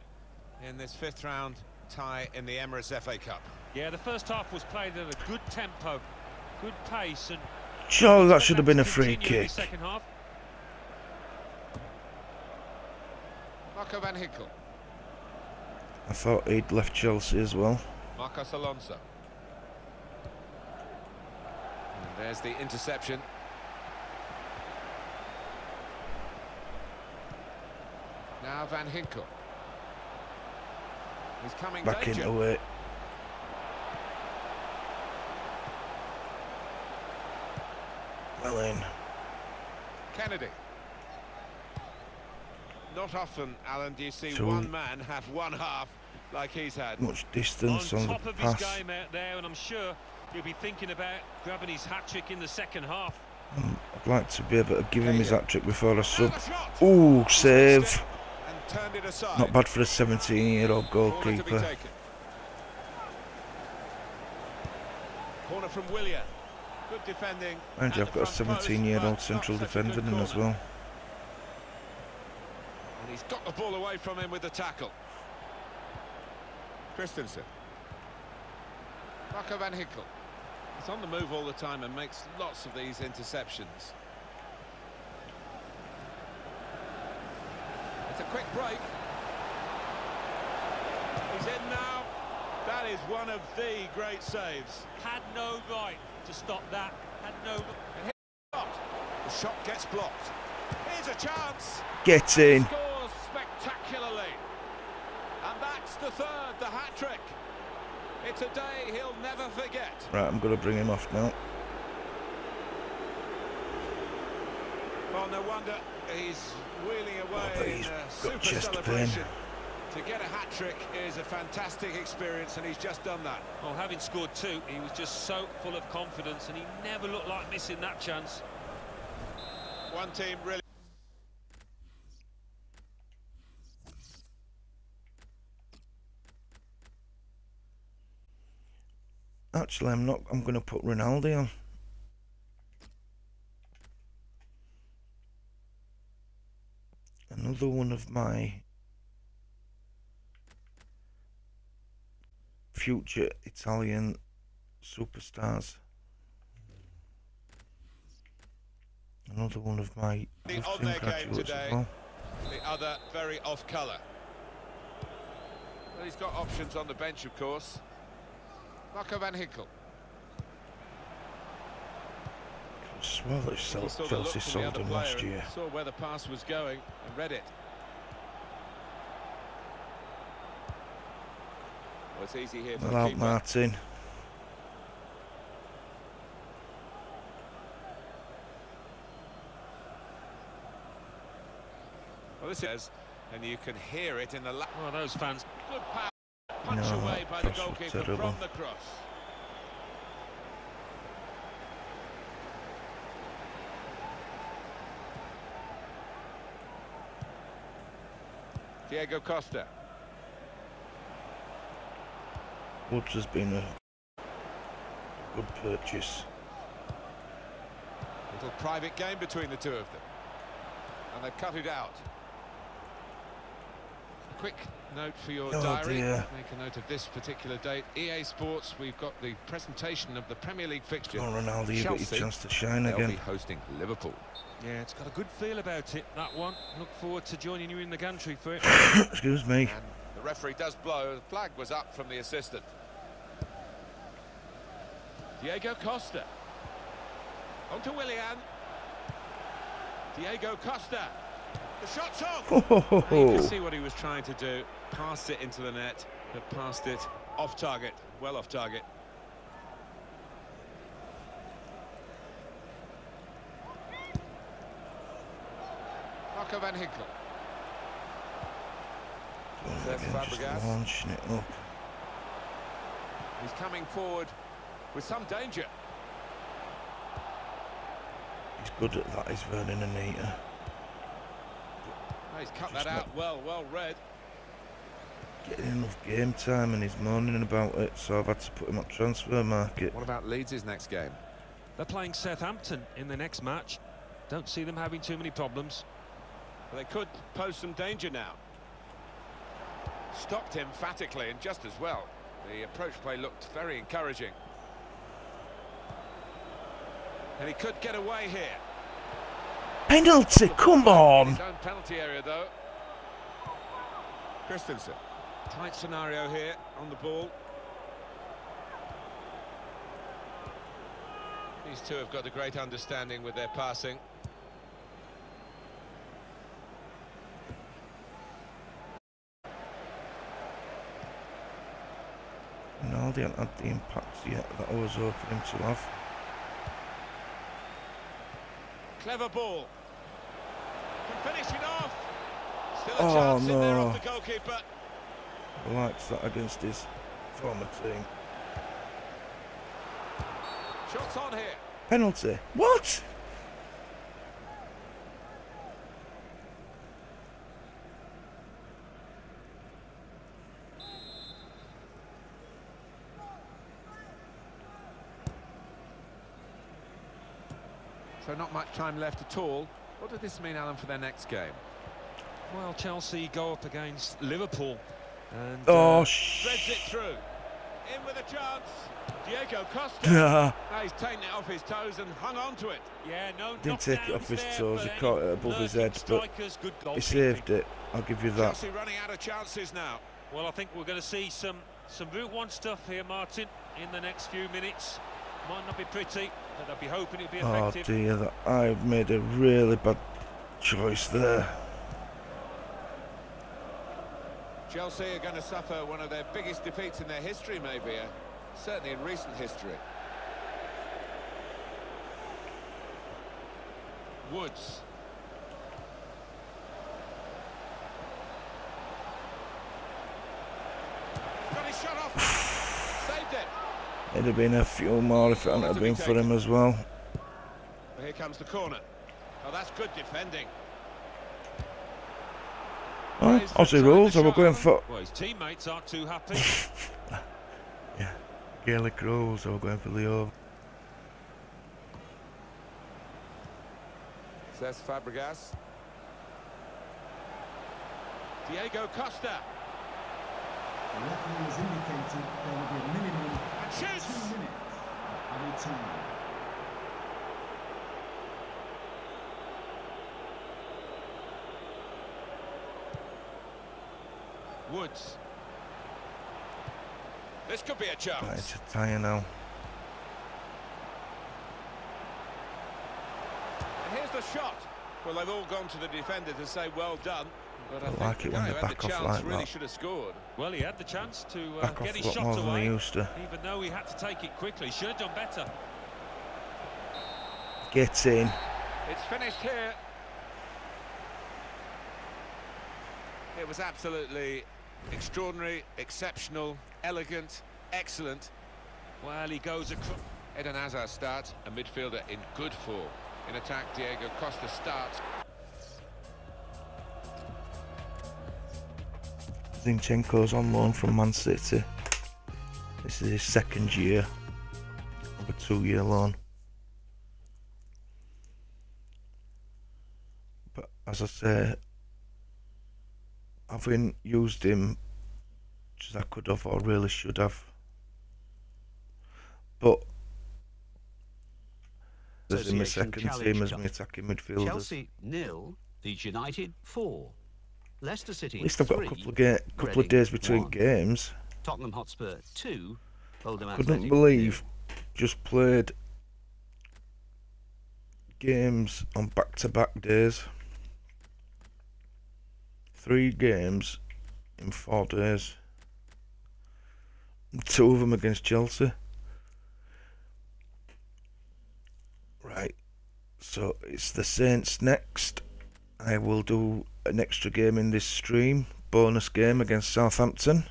in this fifth round tie in the Emirates FA Cup. Yeah, the first half was played at a good tempo, good pace, and Sure, that should have been a free continue in the kick. Second half. Marco Van Ginkel, I thought he'd left Chelsea as well. Marcos Alonso. And there's the interception. Now Van Ginkel. He's coming Back danger. into it. Well in. Kennedy. Not often, Alan, do you see So- one man have one half like he's had. Much distance on on, top the of his game out there, and I'm sure he'll be thinking about grabbing his hat trick in the second half. Um, I'd like to be able to give him his hat trick before I sub. Ooh, save. And turned it aside. Not bad for a 17 year old Corner to be goalkeeper. Corner from Willian. Good defending. You, I've got a 17 year old central such a good defender in as well. And he's got the ball away from him with the tackle. Christensen. Marco Van Ginkel. He's on the move all the time and makes lots of these interceptions. It's a quick break. He's in now. That is one of the great saves. Had no right to stop that. Had no. Shot. The shot gets blocked. Here's a chance. Get in. Scores spectacularly. And that's the third, the hat-trick. It's a day he'll never forget. Right, I'm going to bring him off now. Well, no wonder he's wheeling away oh, but in he's a got super chest pain. To get a hat-trick is a fantastic experience, and he's just done that. Well, having scored two, he was just so full of confidence, and he never looked like missing that chance. One team really... Actually, I'm not. I'm going to put Ronaldo on. Another one of my future Italian superstars. Another one of my The youth on their game today. well. The other very off-colour. Well, he's got options on the bench, of course. Marco Van Ginkel. I swear that saw Chelsea sold him last and year. Saw where the pass was going and read it. Well, it's easy here for Well out. Martin. Well, this is, and you can hear it in the. La- Oh, those fans. Good power. Punch No, away by the goalkeeper terrible. from the cross. Diego Costa. Woods has been a good purchase. Little private game between the two of them. And they've cut it out. A quick note for your Oh, diary. dear. Make a note of this particular date. EA Sports, we've got the presentation of the Premier League fixture. Oh, Ronaldo, you got your Chelsea, chance to shine They'll be hosting Liverpool. Yeah, it's got a good feel about it, that one. Look forward to joining you in the gantry for it. Excuse me. And the referee does blow. The flag was up from the assistant. Diego Costa. On to Willian. Diego Costa. The shot's on. Ho, ho, ho, You can see what he was trying to do. Passed it into the net, but passed it off target. Well off target. Marco van Ginkel. Going Cesc again, just Fabregas. launching it up. He's coming forward with some danger. He's good at that, is Vernon Anita. Oh, he's cut Just that out well, well read. Getting enough game time and he's moaning about it, so I've had to put him on transfer market. What about Leeds' next game? They're playing Southampton in the next match. Don't see them having too many problems. Well, they could pose some danger now. Stopped emphatically and just as well. The approach play looked very encouraging. And he could get away here. Penalty, come on! Penalty area though. Christensen. Tight scenario here on the ball. These two have got a great understanding with their passing. Ronaldo hasn't had the impact yet that I was hoping him to have. Clever ball. Can finish it off. Still a Oh, chance in there no. off the goalkeeper. I likes that against his former team. Shots on here. Penalty. What? Not much time left at all. What does this mean, Alan, for their next game? Well, Chelsea go up against Liverpool. And, Oh, uh, Threads it through. In with a chance. Diego Costa. Now he's taken it off his toes and hung on to it. yeah, no Didn't take it off his toes, but he caught it above his head, but good he saved it. I'll give you that. Chelsea running out of chances now. Well, I think we're going to see some some Route One stuff here, Martin, in the next few minutes. Might not be pretty, but I'll be hoping it'll be Oh effective. dear, that I made a really bad choice there. Chelsea are going to suffer one of their biggest defeats in their history, maybe. Uh, certainly in recent history. Woods. Got his shot off. Saved it. It'd have been a few more if it hadn't have been for him as well. Well, here comes the corner. Oh, that's good defending. Oh, Praise for Aussie trying rules, the I were shot. going for Well, his teammates aren't too happy. Yeah, Gaelic rules, I were going for the over. Says Fabregas. Diego Costa. The referee has indicated there will be a minimum And of shoots. two minutes of added time. Woods. This could be a Right, chance. it's a tire now. And here's the shot. Well, they've all gone to the defender to say well done. But I think like it when Gaio they had back off chance, like really that. should have scored. Well, he had the chance to uh, Back get off a his lot shot more than away, used to. even though he had to take it quickly. Should have done better. Get in. It's finished here. It was absolutely extraordinary, exceptional, elegant, excellent. Well, he goes across. Eden Hazard starts, a midfielder in good form. In attack, Diego Costa starts. Zinchenko's on loan from Man City. This is his second year of a two-year loan. But as I say, I haven't used him as I could have or really should have. But as in my second team as my attacking midfielders. Chelsea nil, Leeds United four, Leicester City At least I've got three, a couple of ga- couple of days between one. games. Tottenham Hotspur two, Oldham Couldn't Athletic, believe just played games on back to back days. Three games in four days. Two of them against Chelsea. Right. So it's the Saints next. I will do an extra game in this stream. Bonus game against Southampton.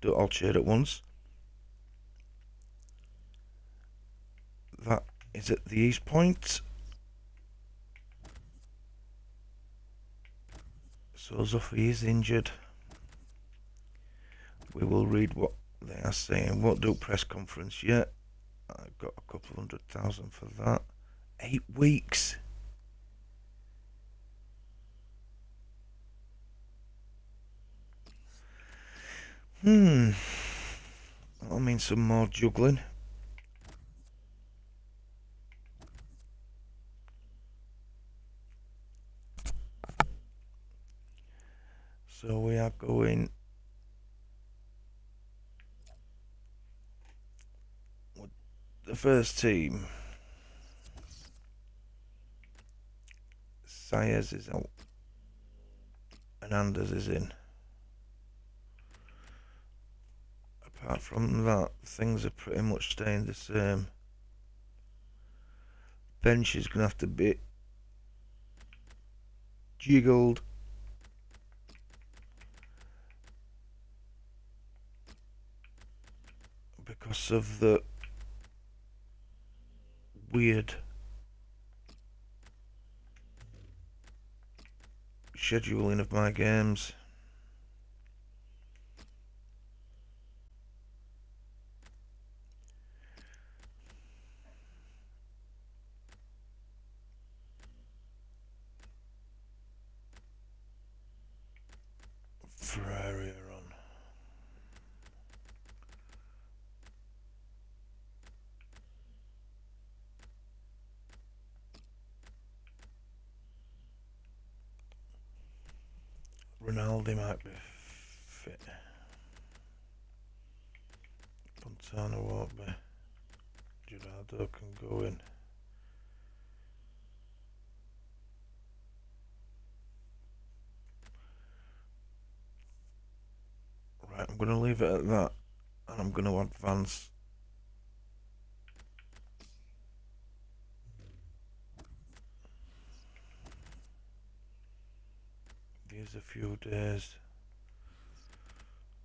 Do it all cheered at once. That is at the East Point. So Zuffy is injured. We will read what they are saying. Won't do press conference yet. I've got a couple hundred thousand for that. Eight weeks. Hmm. That'll mean some more juggling. So we are going the first team. Sayers is out. And Anders is in. Apart from that, things are pretty much staying the same. Bench is going to have to be jiggled. Because of the weird scheduling of my games. Ferrari are on. Ronaldo might be fit. Fontana won't be. Gerardo can go in. Right, I'm going to leave it at that. And I'm going to advance. Gives a few days.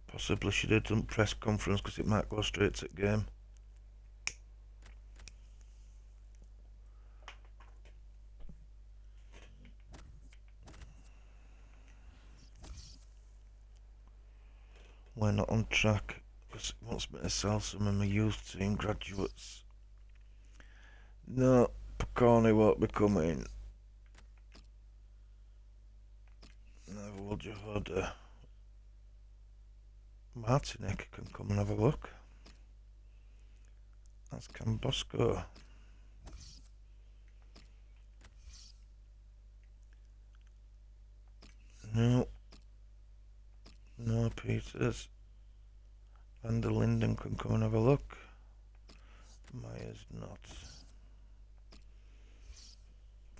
Possibly should have done press conference because it might go straight to game. We're not on track because it wants me to sell some of my youth team graduates. No, Piconi won't be coming. Never will Jehoda. Martinek can come and have a look. That's Cambosco. No. No pieces. Van der Linden can come and have a look. Myers not.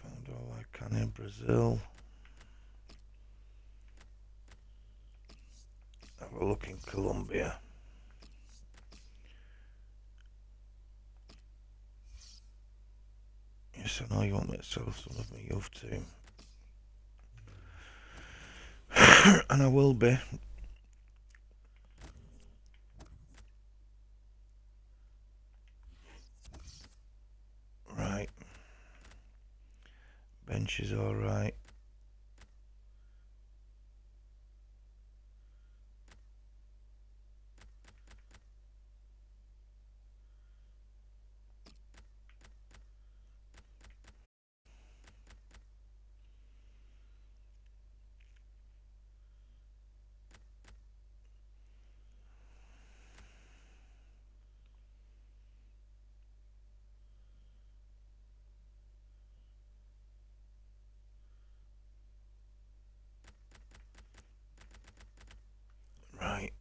Found all I can in Brazil. Have a look in Colombia. Yes, I now you want me to sell some of my youth team. and I will be. Bench is alright. Right.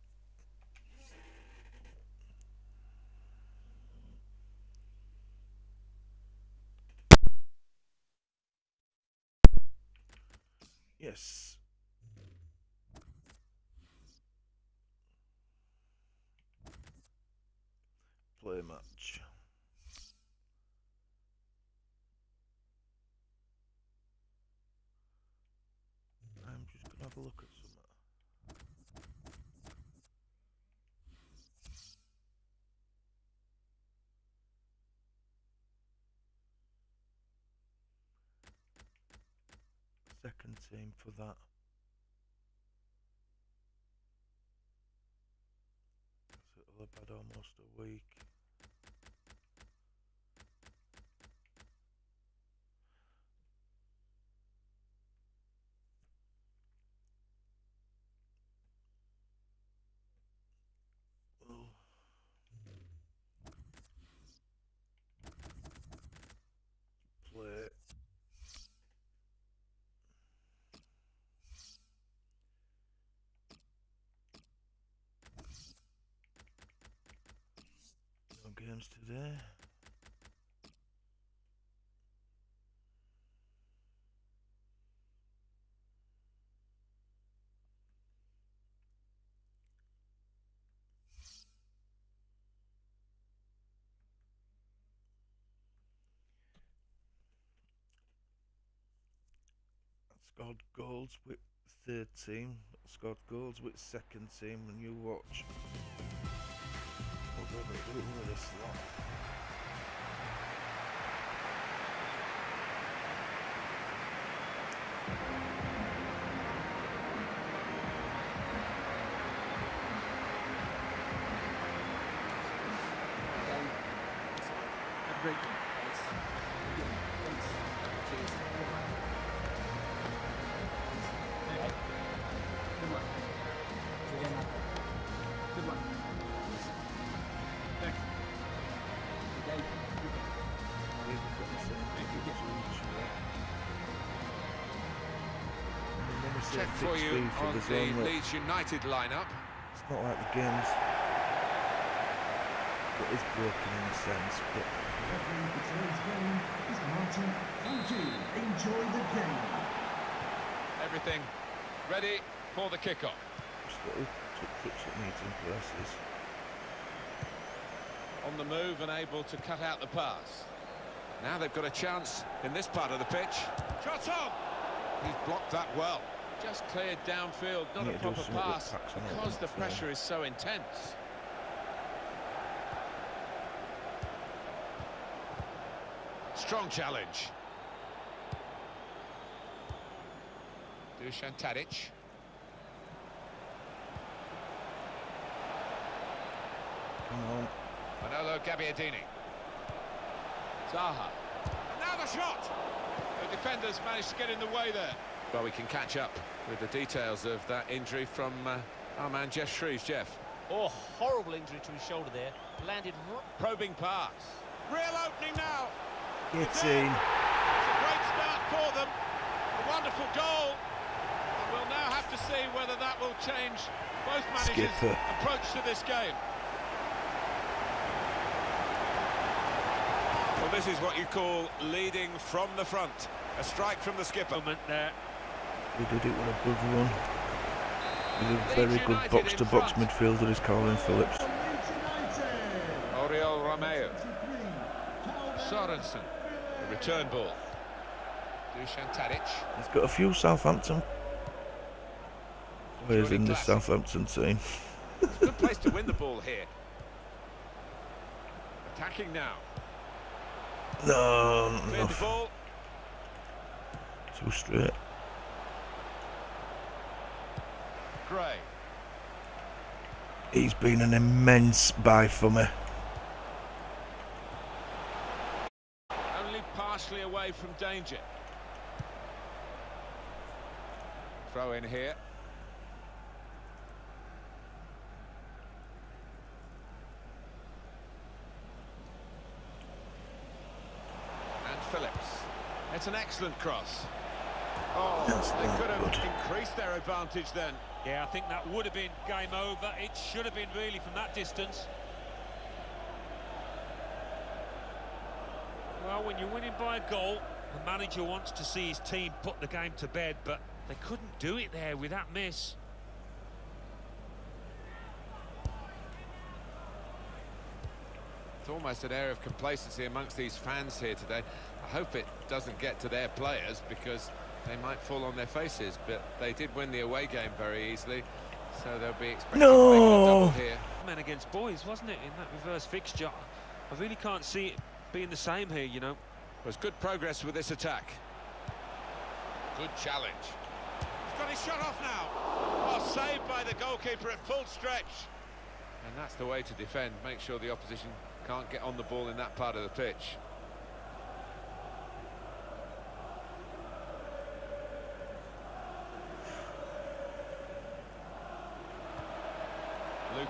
Yes. Play match. I'm just gonna have a look at some. Team for that. So it'll have almost a week. Oh. Play. Games today. Scored goals with third team. Scored goals with second team, and you watch. What they're gonna do with this lot. They've And then when we say Check for you on the Leeds United lineup. It's not like the games. It is broken in a sense, but Referee today's game is Martin. Enjoy the game. Everything ready for the kickoff. just little touch-ups that need in places. On the move and able to cut out the pass. Now they've got a chance in this part of the pitch. Shot on! He's blocked that well. Just cleared downfield, not a proper pass packs on it, because the pressure is so intense. Strong challenge. Dusan Tadic. Come on. Manolo Gabbiadini. Zaha. Another shot! The defenders managed to get in the way there. Well, we can catch up with the details of that injury from uh, our man Geoff Shreeves. Jeff. Oh, horrible injury to his shoulder there. Landed Probing pass. Real opening now. Get in. It's a great start for them. A wonderful goal. And we'll now have to see whether that will change both managers' Skipper. approach to this game. Well, this is what you call leading from the front. A strike from the skipper. Moment there. We did it with a good run. He's a very good box-to-box midfielder, is Kalvin Phillips. Oriol Romeo. Sorensen. The return ball. Dusan Tadic. He's got a few Southampton players in this classic. Southampton team. It's a good place to win the ball here. Attacking now. No, not Cleared the enough. ball. Too straight. Gray. He's been an immense buy for me. Only partially away from danger. Throw in here. And Phillips. It's an excellent cross. Oh, That's they could have good. increased their advantage then. Yeah, I think that would have been game over. It should have been really from that distance. Well, when you're winning by a goal, the manager wants to see his team put the game to bed, but they couldn't do it there with that miss. It's almost an air of complacency amongst these fans here today. I hope it doesn't get to their players because they might fall on their faces, but they did win the away game very easily, so they'll be expecting No. to make it a double here. Men against boys, wasn't it, in that reverse fixture? I really can't see it being the same here, you know. There's good progress with this attack. Good challenge. He's got his shot off now. Oh, saved by the goalkeeper at full stretch. And that's the way to defend. Make sure the opposition can't get on the ball in that part of the pitch.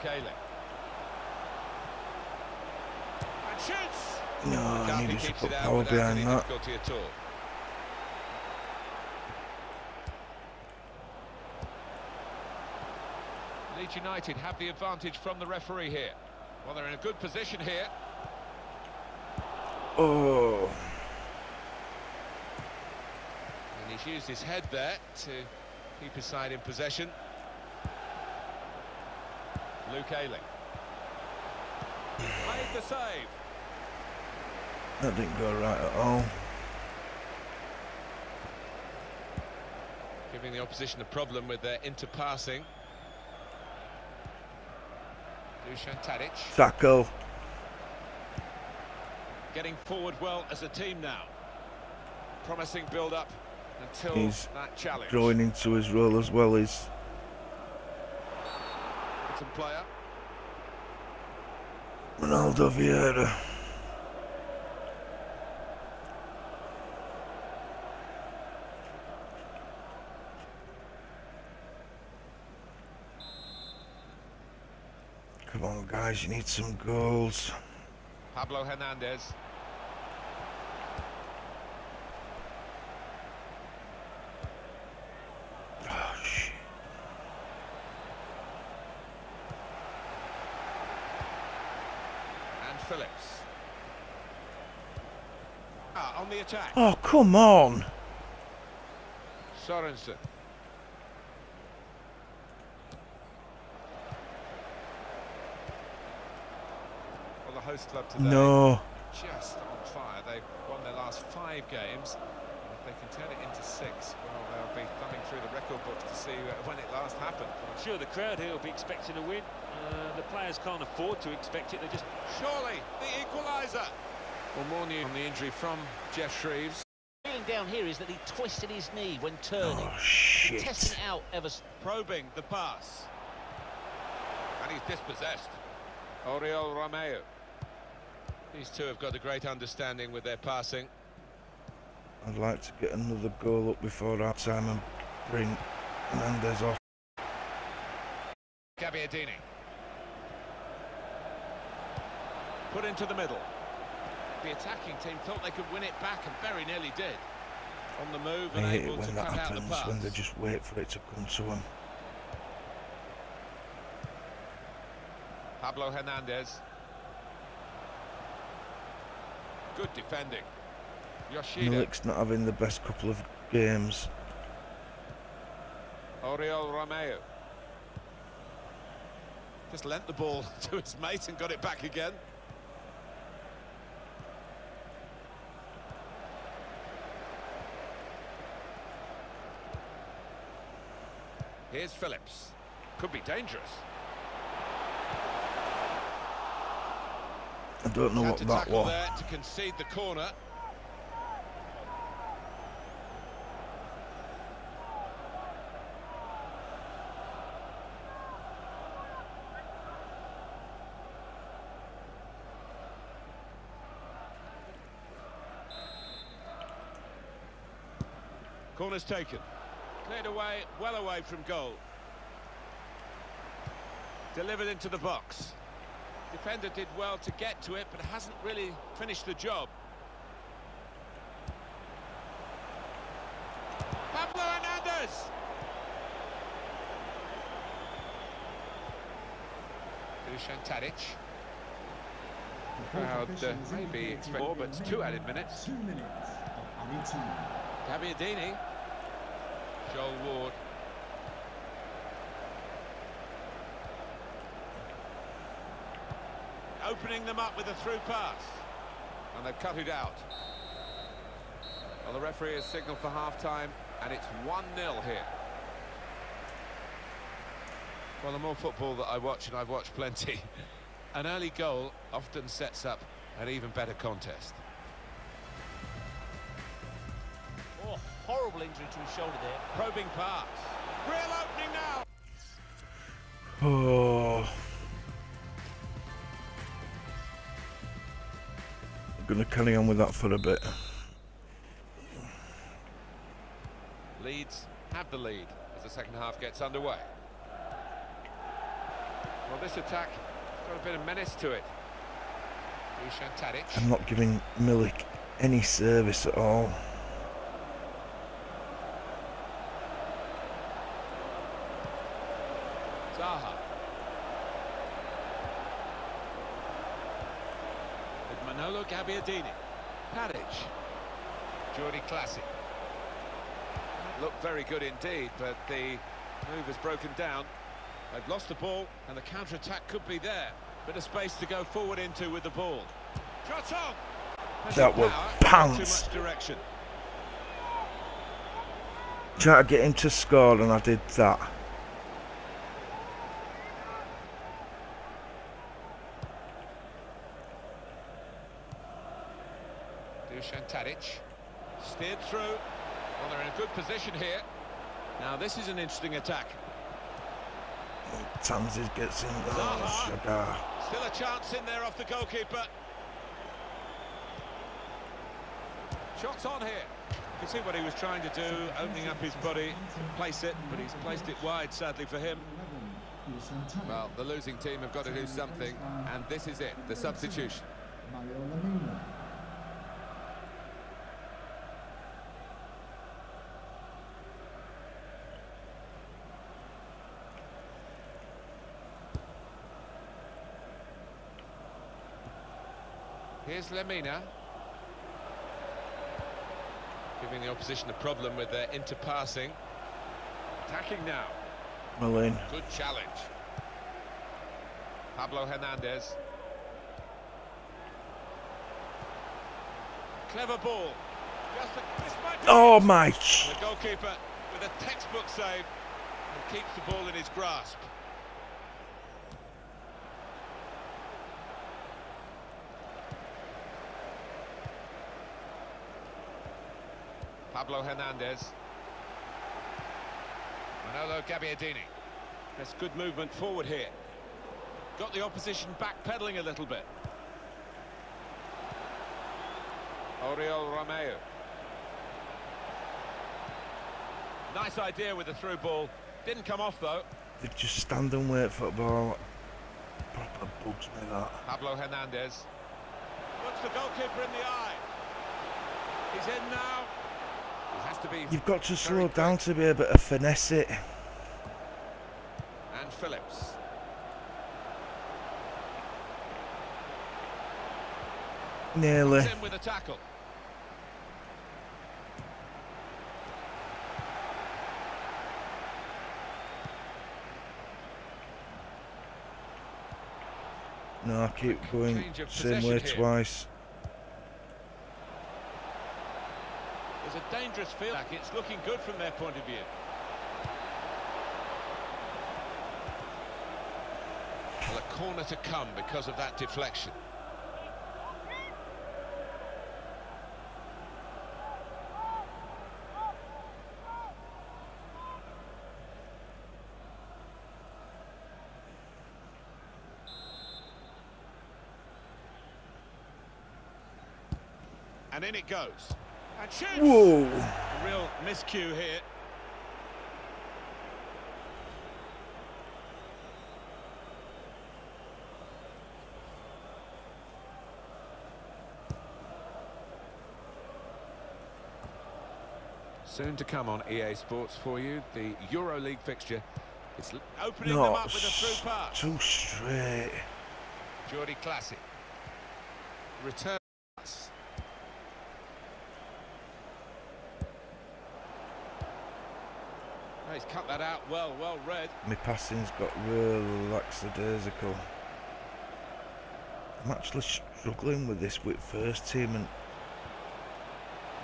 Luke Ayling. And shoots. No, I needed to put power behind that. at all. Leeds United have the advantage from the referee here. Well, they're in a good position here. Oh, And he's used his head there to keep his side in possession. Luke Ayling. Made the save. that didn't go right at all. Giving the opposition a problem with their interpassing. Dusan Tadic. Sacco. Getting forward well as a team now. Promising build-up until He's that challenge. growing into his role as well. He's Some player. Ronaldo Vieira. Come on, guys, you need some goals. Pablo Hernandez. Phillips. Ah, on the attack. Oh, come on. Sorensen. Well, the host club today No. just on fire. They've won their last five games. And if they can turn it into six, well, they'll be thumbing through the record books to see uh, when it last happened. I'm sure the crowd here will be expecting a win. Uh, the players can't afford to expect it. They just Surely the equaliser. Well, more news on the injury from Geoff Shreeves. feeling down here is that he twisted his knee when turning. Oh, shit. testing it out ever Probing the pass. And he's dispossessed. Oriol Romeo. These two have got a great understanding with their passing. I'd like to get another goal up before that time and bring Hernandez off. Gabbiadini. Put into the middle. The attacking team thought they could win it back and very nearly did. On the move I and hate able it to when that cut out the happens, when they just wait for it to come to them. Pablo Hernandez. Good defending. Milik's not having the best couple of games. Oriol Romeo. Just lent the ball to his mate and got it back again. Here's Phillips. Could be dangerous. I don't know what to that was. Corner's taken. Cleared away, well away from goal. Delivered into the box. Defender did well to get to it, but hasn't really finished the job. Pablo Hernandez! Dusan Tadic. Crowd uh, maybe expect more, but two added minutes. Two minutes of added time. Gabbiadini. Joel Ward. Opening them up with a through pass. And they've cut it out. Well, the referee has signalled for half-time, and it's 1-0 here. Well, the more football that I watch, and I've watched plenty, an early goal often sets up an even better contest. Horrible injury to his shoulder there. Probing pass. Real opening now. Oh. I'm gonna carry on with that for a bit. Leeds have the lead as the second half gets underway. Well, this attack has got a bit of menace to it. I'm not giving Milik any service at all. Zaha. With Manolo Gabbiadini. Tadic. Jordi Clasie. Looked very good indeed, but the move has broken down. They've lost the ball, and the counter-attack could be there. Bit of space to go forward into with the ball. Shot on! Has That the was power, not pants. Too much direction. Try to get him to score, and I did that. Dusan Tadic. Steered through. Well, they're in a good position here. Now, this is an interesting attack. Tanzis gets in. Oh, sugar. Still a chance in there off the goalkeeper. Shots on here. You can see what he was trying to do, opening up his body to place it, but he's placed it wide, sadly for him. 11, Dusan Tadic. Well, the losing team have got to do something, and this is it, the substitution. Mario Lemina. Here's Lemina. Giving the opposition a problem with their interpassing. Attacking now. Malin. Good challenge. Pablo Hernandez. Clever ball. Just a, this might be Oh it. my! The goalkeeper with a textbook save and keeps the ball in his grasp. Pablo Hernandez. Manolo Gabbiadini. That's good movement forward here. Got the opposition backpedaling a little bit. Oriol Romeo. Nice idea with the through ball. Didn't come off though. They just stand and wait for the ball. Proper bugs me that. Pablo Hernandez. Looks the goalkeeper in the eye. He's in now. It has to be You've got to slow down to be able to finesse it. And Phillips. Nearly. With a tackle. No, I keep going same way here. twice. There's a dangerous field. back. It's looking good from their point of view. Well, a corner to come because of that deflection. And in it goes. And shoots! Whoa! A real miscue here. Soon to come on EA Sports for you, the EuroLeague fixture. It's l- Opening them up with a through pass. too straight. Jordi Clasie. Return pass. Oh, he's cut that out well, well read. My passing's got real lackadaisical. I'm actually struggling with this with first team and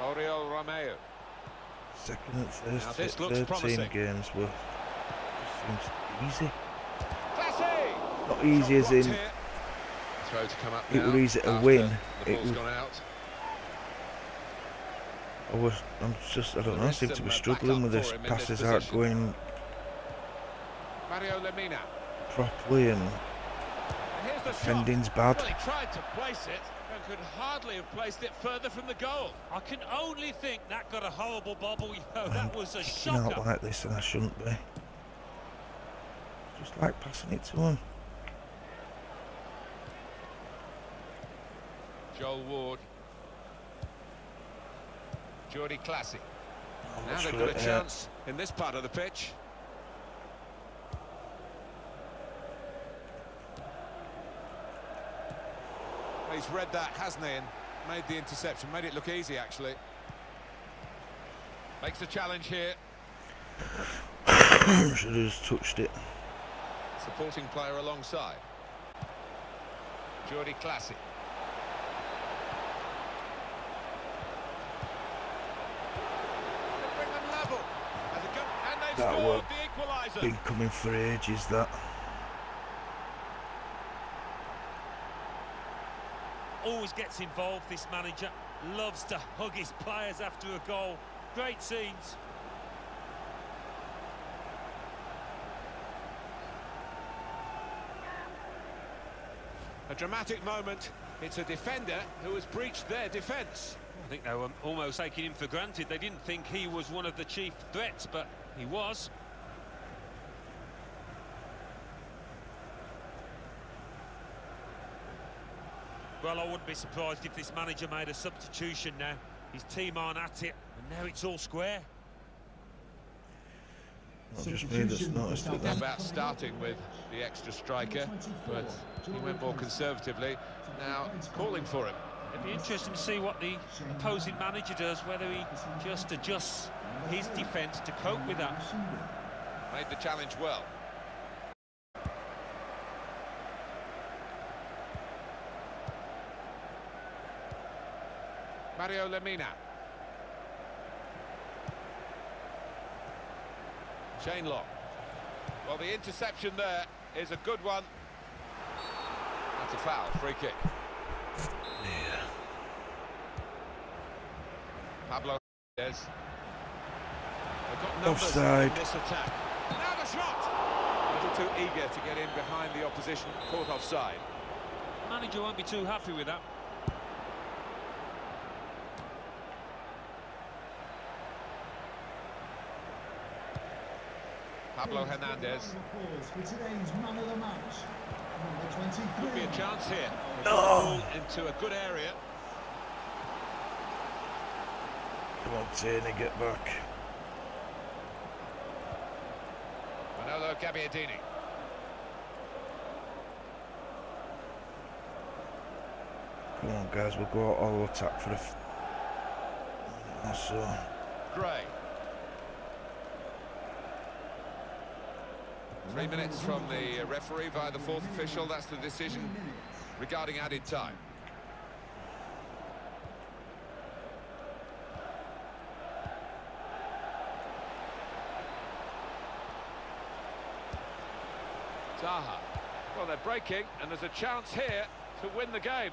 Oriol Romeo. second and Now first this t- looks third promising. team games were easy. Classy! Not easy as in. Throw to come up It now were easy to after win. It was- gone out. I was I'm just I don't know, I seem to be struggling with this for him in this passes aren't going Mario Lemina. properly and And here's the shot. defending's bad. Well, he tried to place it and could hardly have placed it further from the goal. I can only think that got a horrible bobble. You know, that was a Kicking out shocker. like this and I shouldn't be. Just like passing it to him. Joel Ward. Jordi Clasie. Oh, Now they've got a it, chance in this part of the pitch. He's read that, hasn't he, and made the interception, made it look easy, actually. Makes the challenge here. Should have just touched it. Supporting player alongside. Jordi Clasie. They bring them level. As a go- and they've That scored were the equaliser. Been coming for ages that. Always gets involved, this manager. Loves to hug his players after a goal. Great scenes. A dramatic moment. It's a defender who has breached their defence. I think they were almost taking him for granted. They didn't think he was one of the chief threats, but he was. Well, I wouldn't be surprised if this manager made a substitution now. His team aren't at it, and now it's all square. Not just me that's noticed it then. About starting with the extra striker, but he went more conservatively. Now calling for him. It'd be interesting to see what the opposing manager does, whether he just adjusts his defence to cope with that. Made the challenge well. Mario Lemina. Shane Long. Well, the interception there is a good one. That's a foul, free kick. Yeah. Pablo Hernandez. They've got numbers Offside. this attack. Now the shot! A little too eager to get in behind the opposition, caught offside. Manager won't be too happy with that. Pablo Hernandez. Applause for today's man of the match, number 23. Could be a chance here. They've got the ball into a good area. Come on, Tierney, get back. Manolo Gabbiadini. Come on, guys, we'll go all attack for a minute or so. Gray. Three minutes from the referee via the fourth official. That's the decision. Regarding added time. Zaha. Well, they're breaking, and there's a chance here to win the game.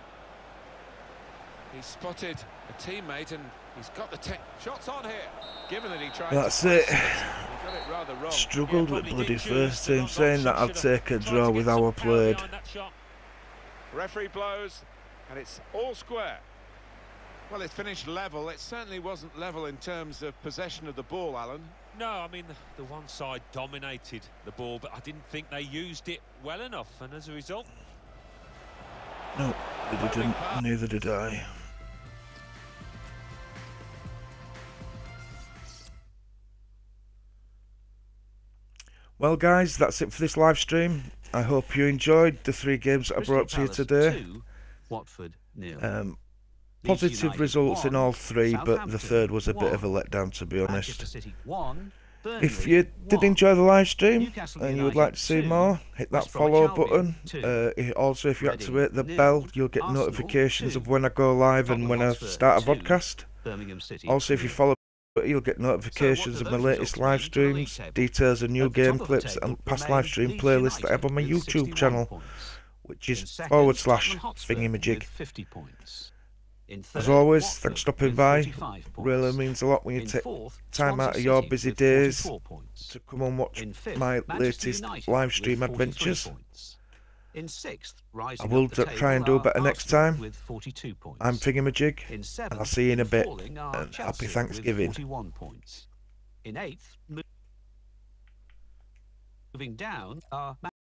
He's spotted a teammate and he's got the tech. Shots on here. Given that he tried That's to it. He got it rather wrong. Struggled with bloody first team, saying that. I'd take a draw with our power played. behind that shot. Referee blows, and it's all square. Well, it's finished level. It certainly wasn't level in terms of possession of the ball, Alan. No, I mean, the, the one side dominated the ball, but I didn't think they used it well enough, and as a result, No, they didn't. Neither did I. Well, guys, that's it for this live stream. I hope you enjoyed the three games that I brought to you today. Watford. Um, positive results in all three, but the third was a bit of a letdown, to be honest. If you did enjoy the live stream and you would like to see more, hit that follow button. Uh, also, if you activate the bell, you'll get notifications of when I go live and when I start a podcast. Birmingham City Also, if you follow, you'll get notifications do of my latest live mean for the league streams, details of new game clips, and past live stream playlists that I have on my YouTube channel, which is second, forward slash fingeymajig. with 50 points. As always, Watford thanks for stopping by. Really means a lot when you take time out of your busy days to come and watch fifth, my latest live stream adventures. points. In sixth, I will up the d- try and do better next time. With 42 points. I'm Fingeymajig, In and seventh, I'll see you in a bit. And happy Thanksgiving. 41 points. In eighth, moving down are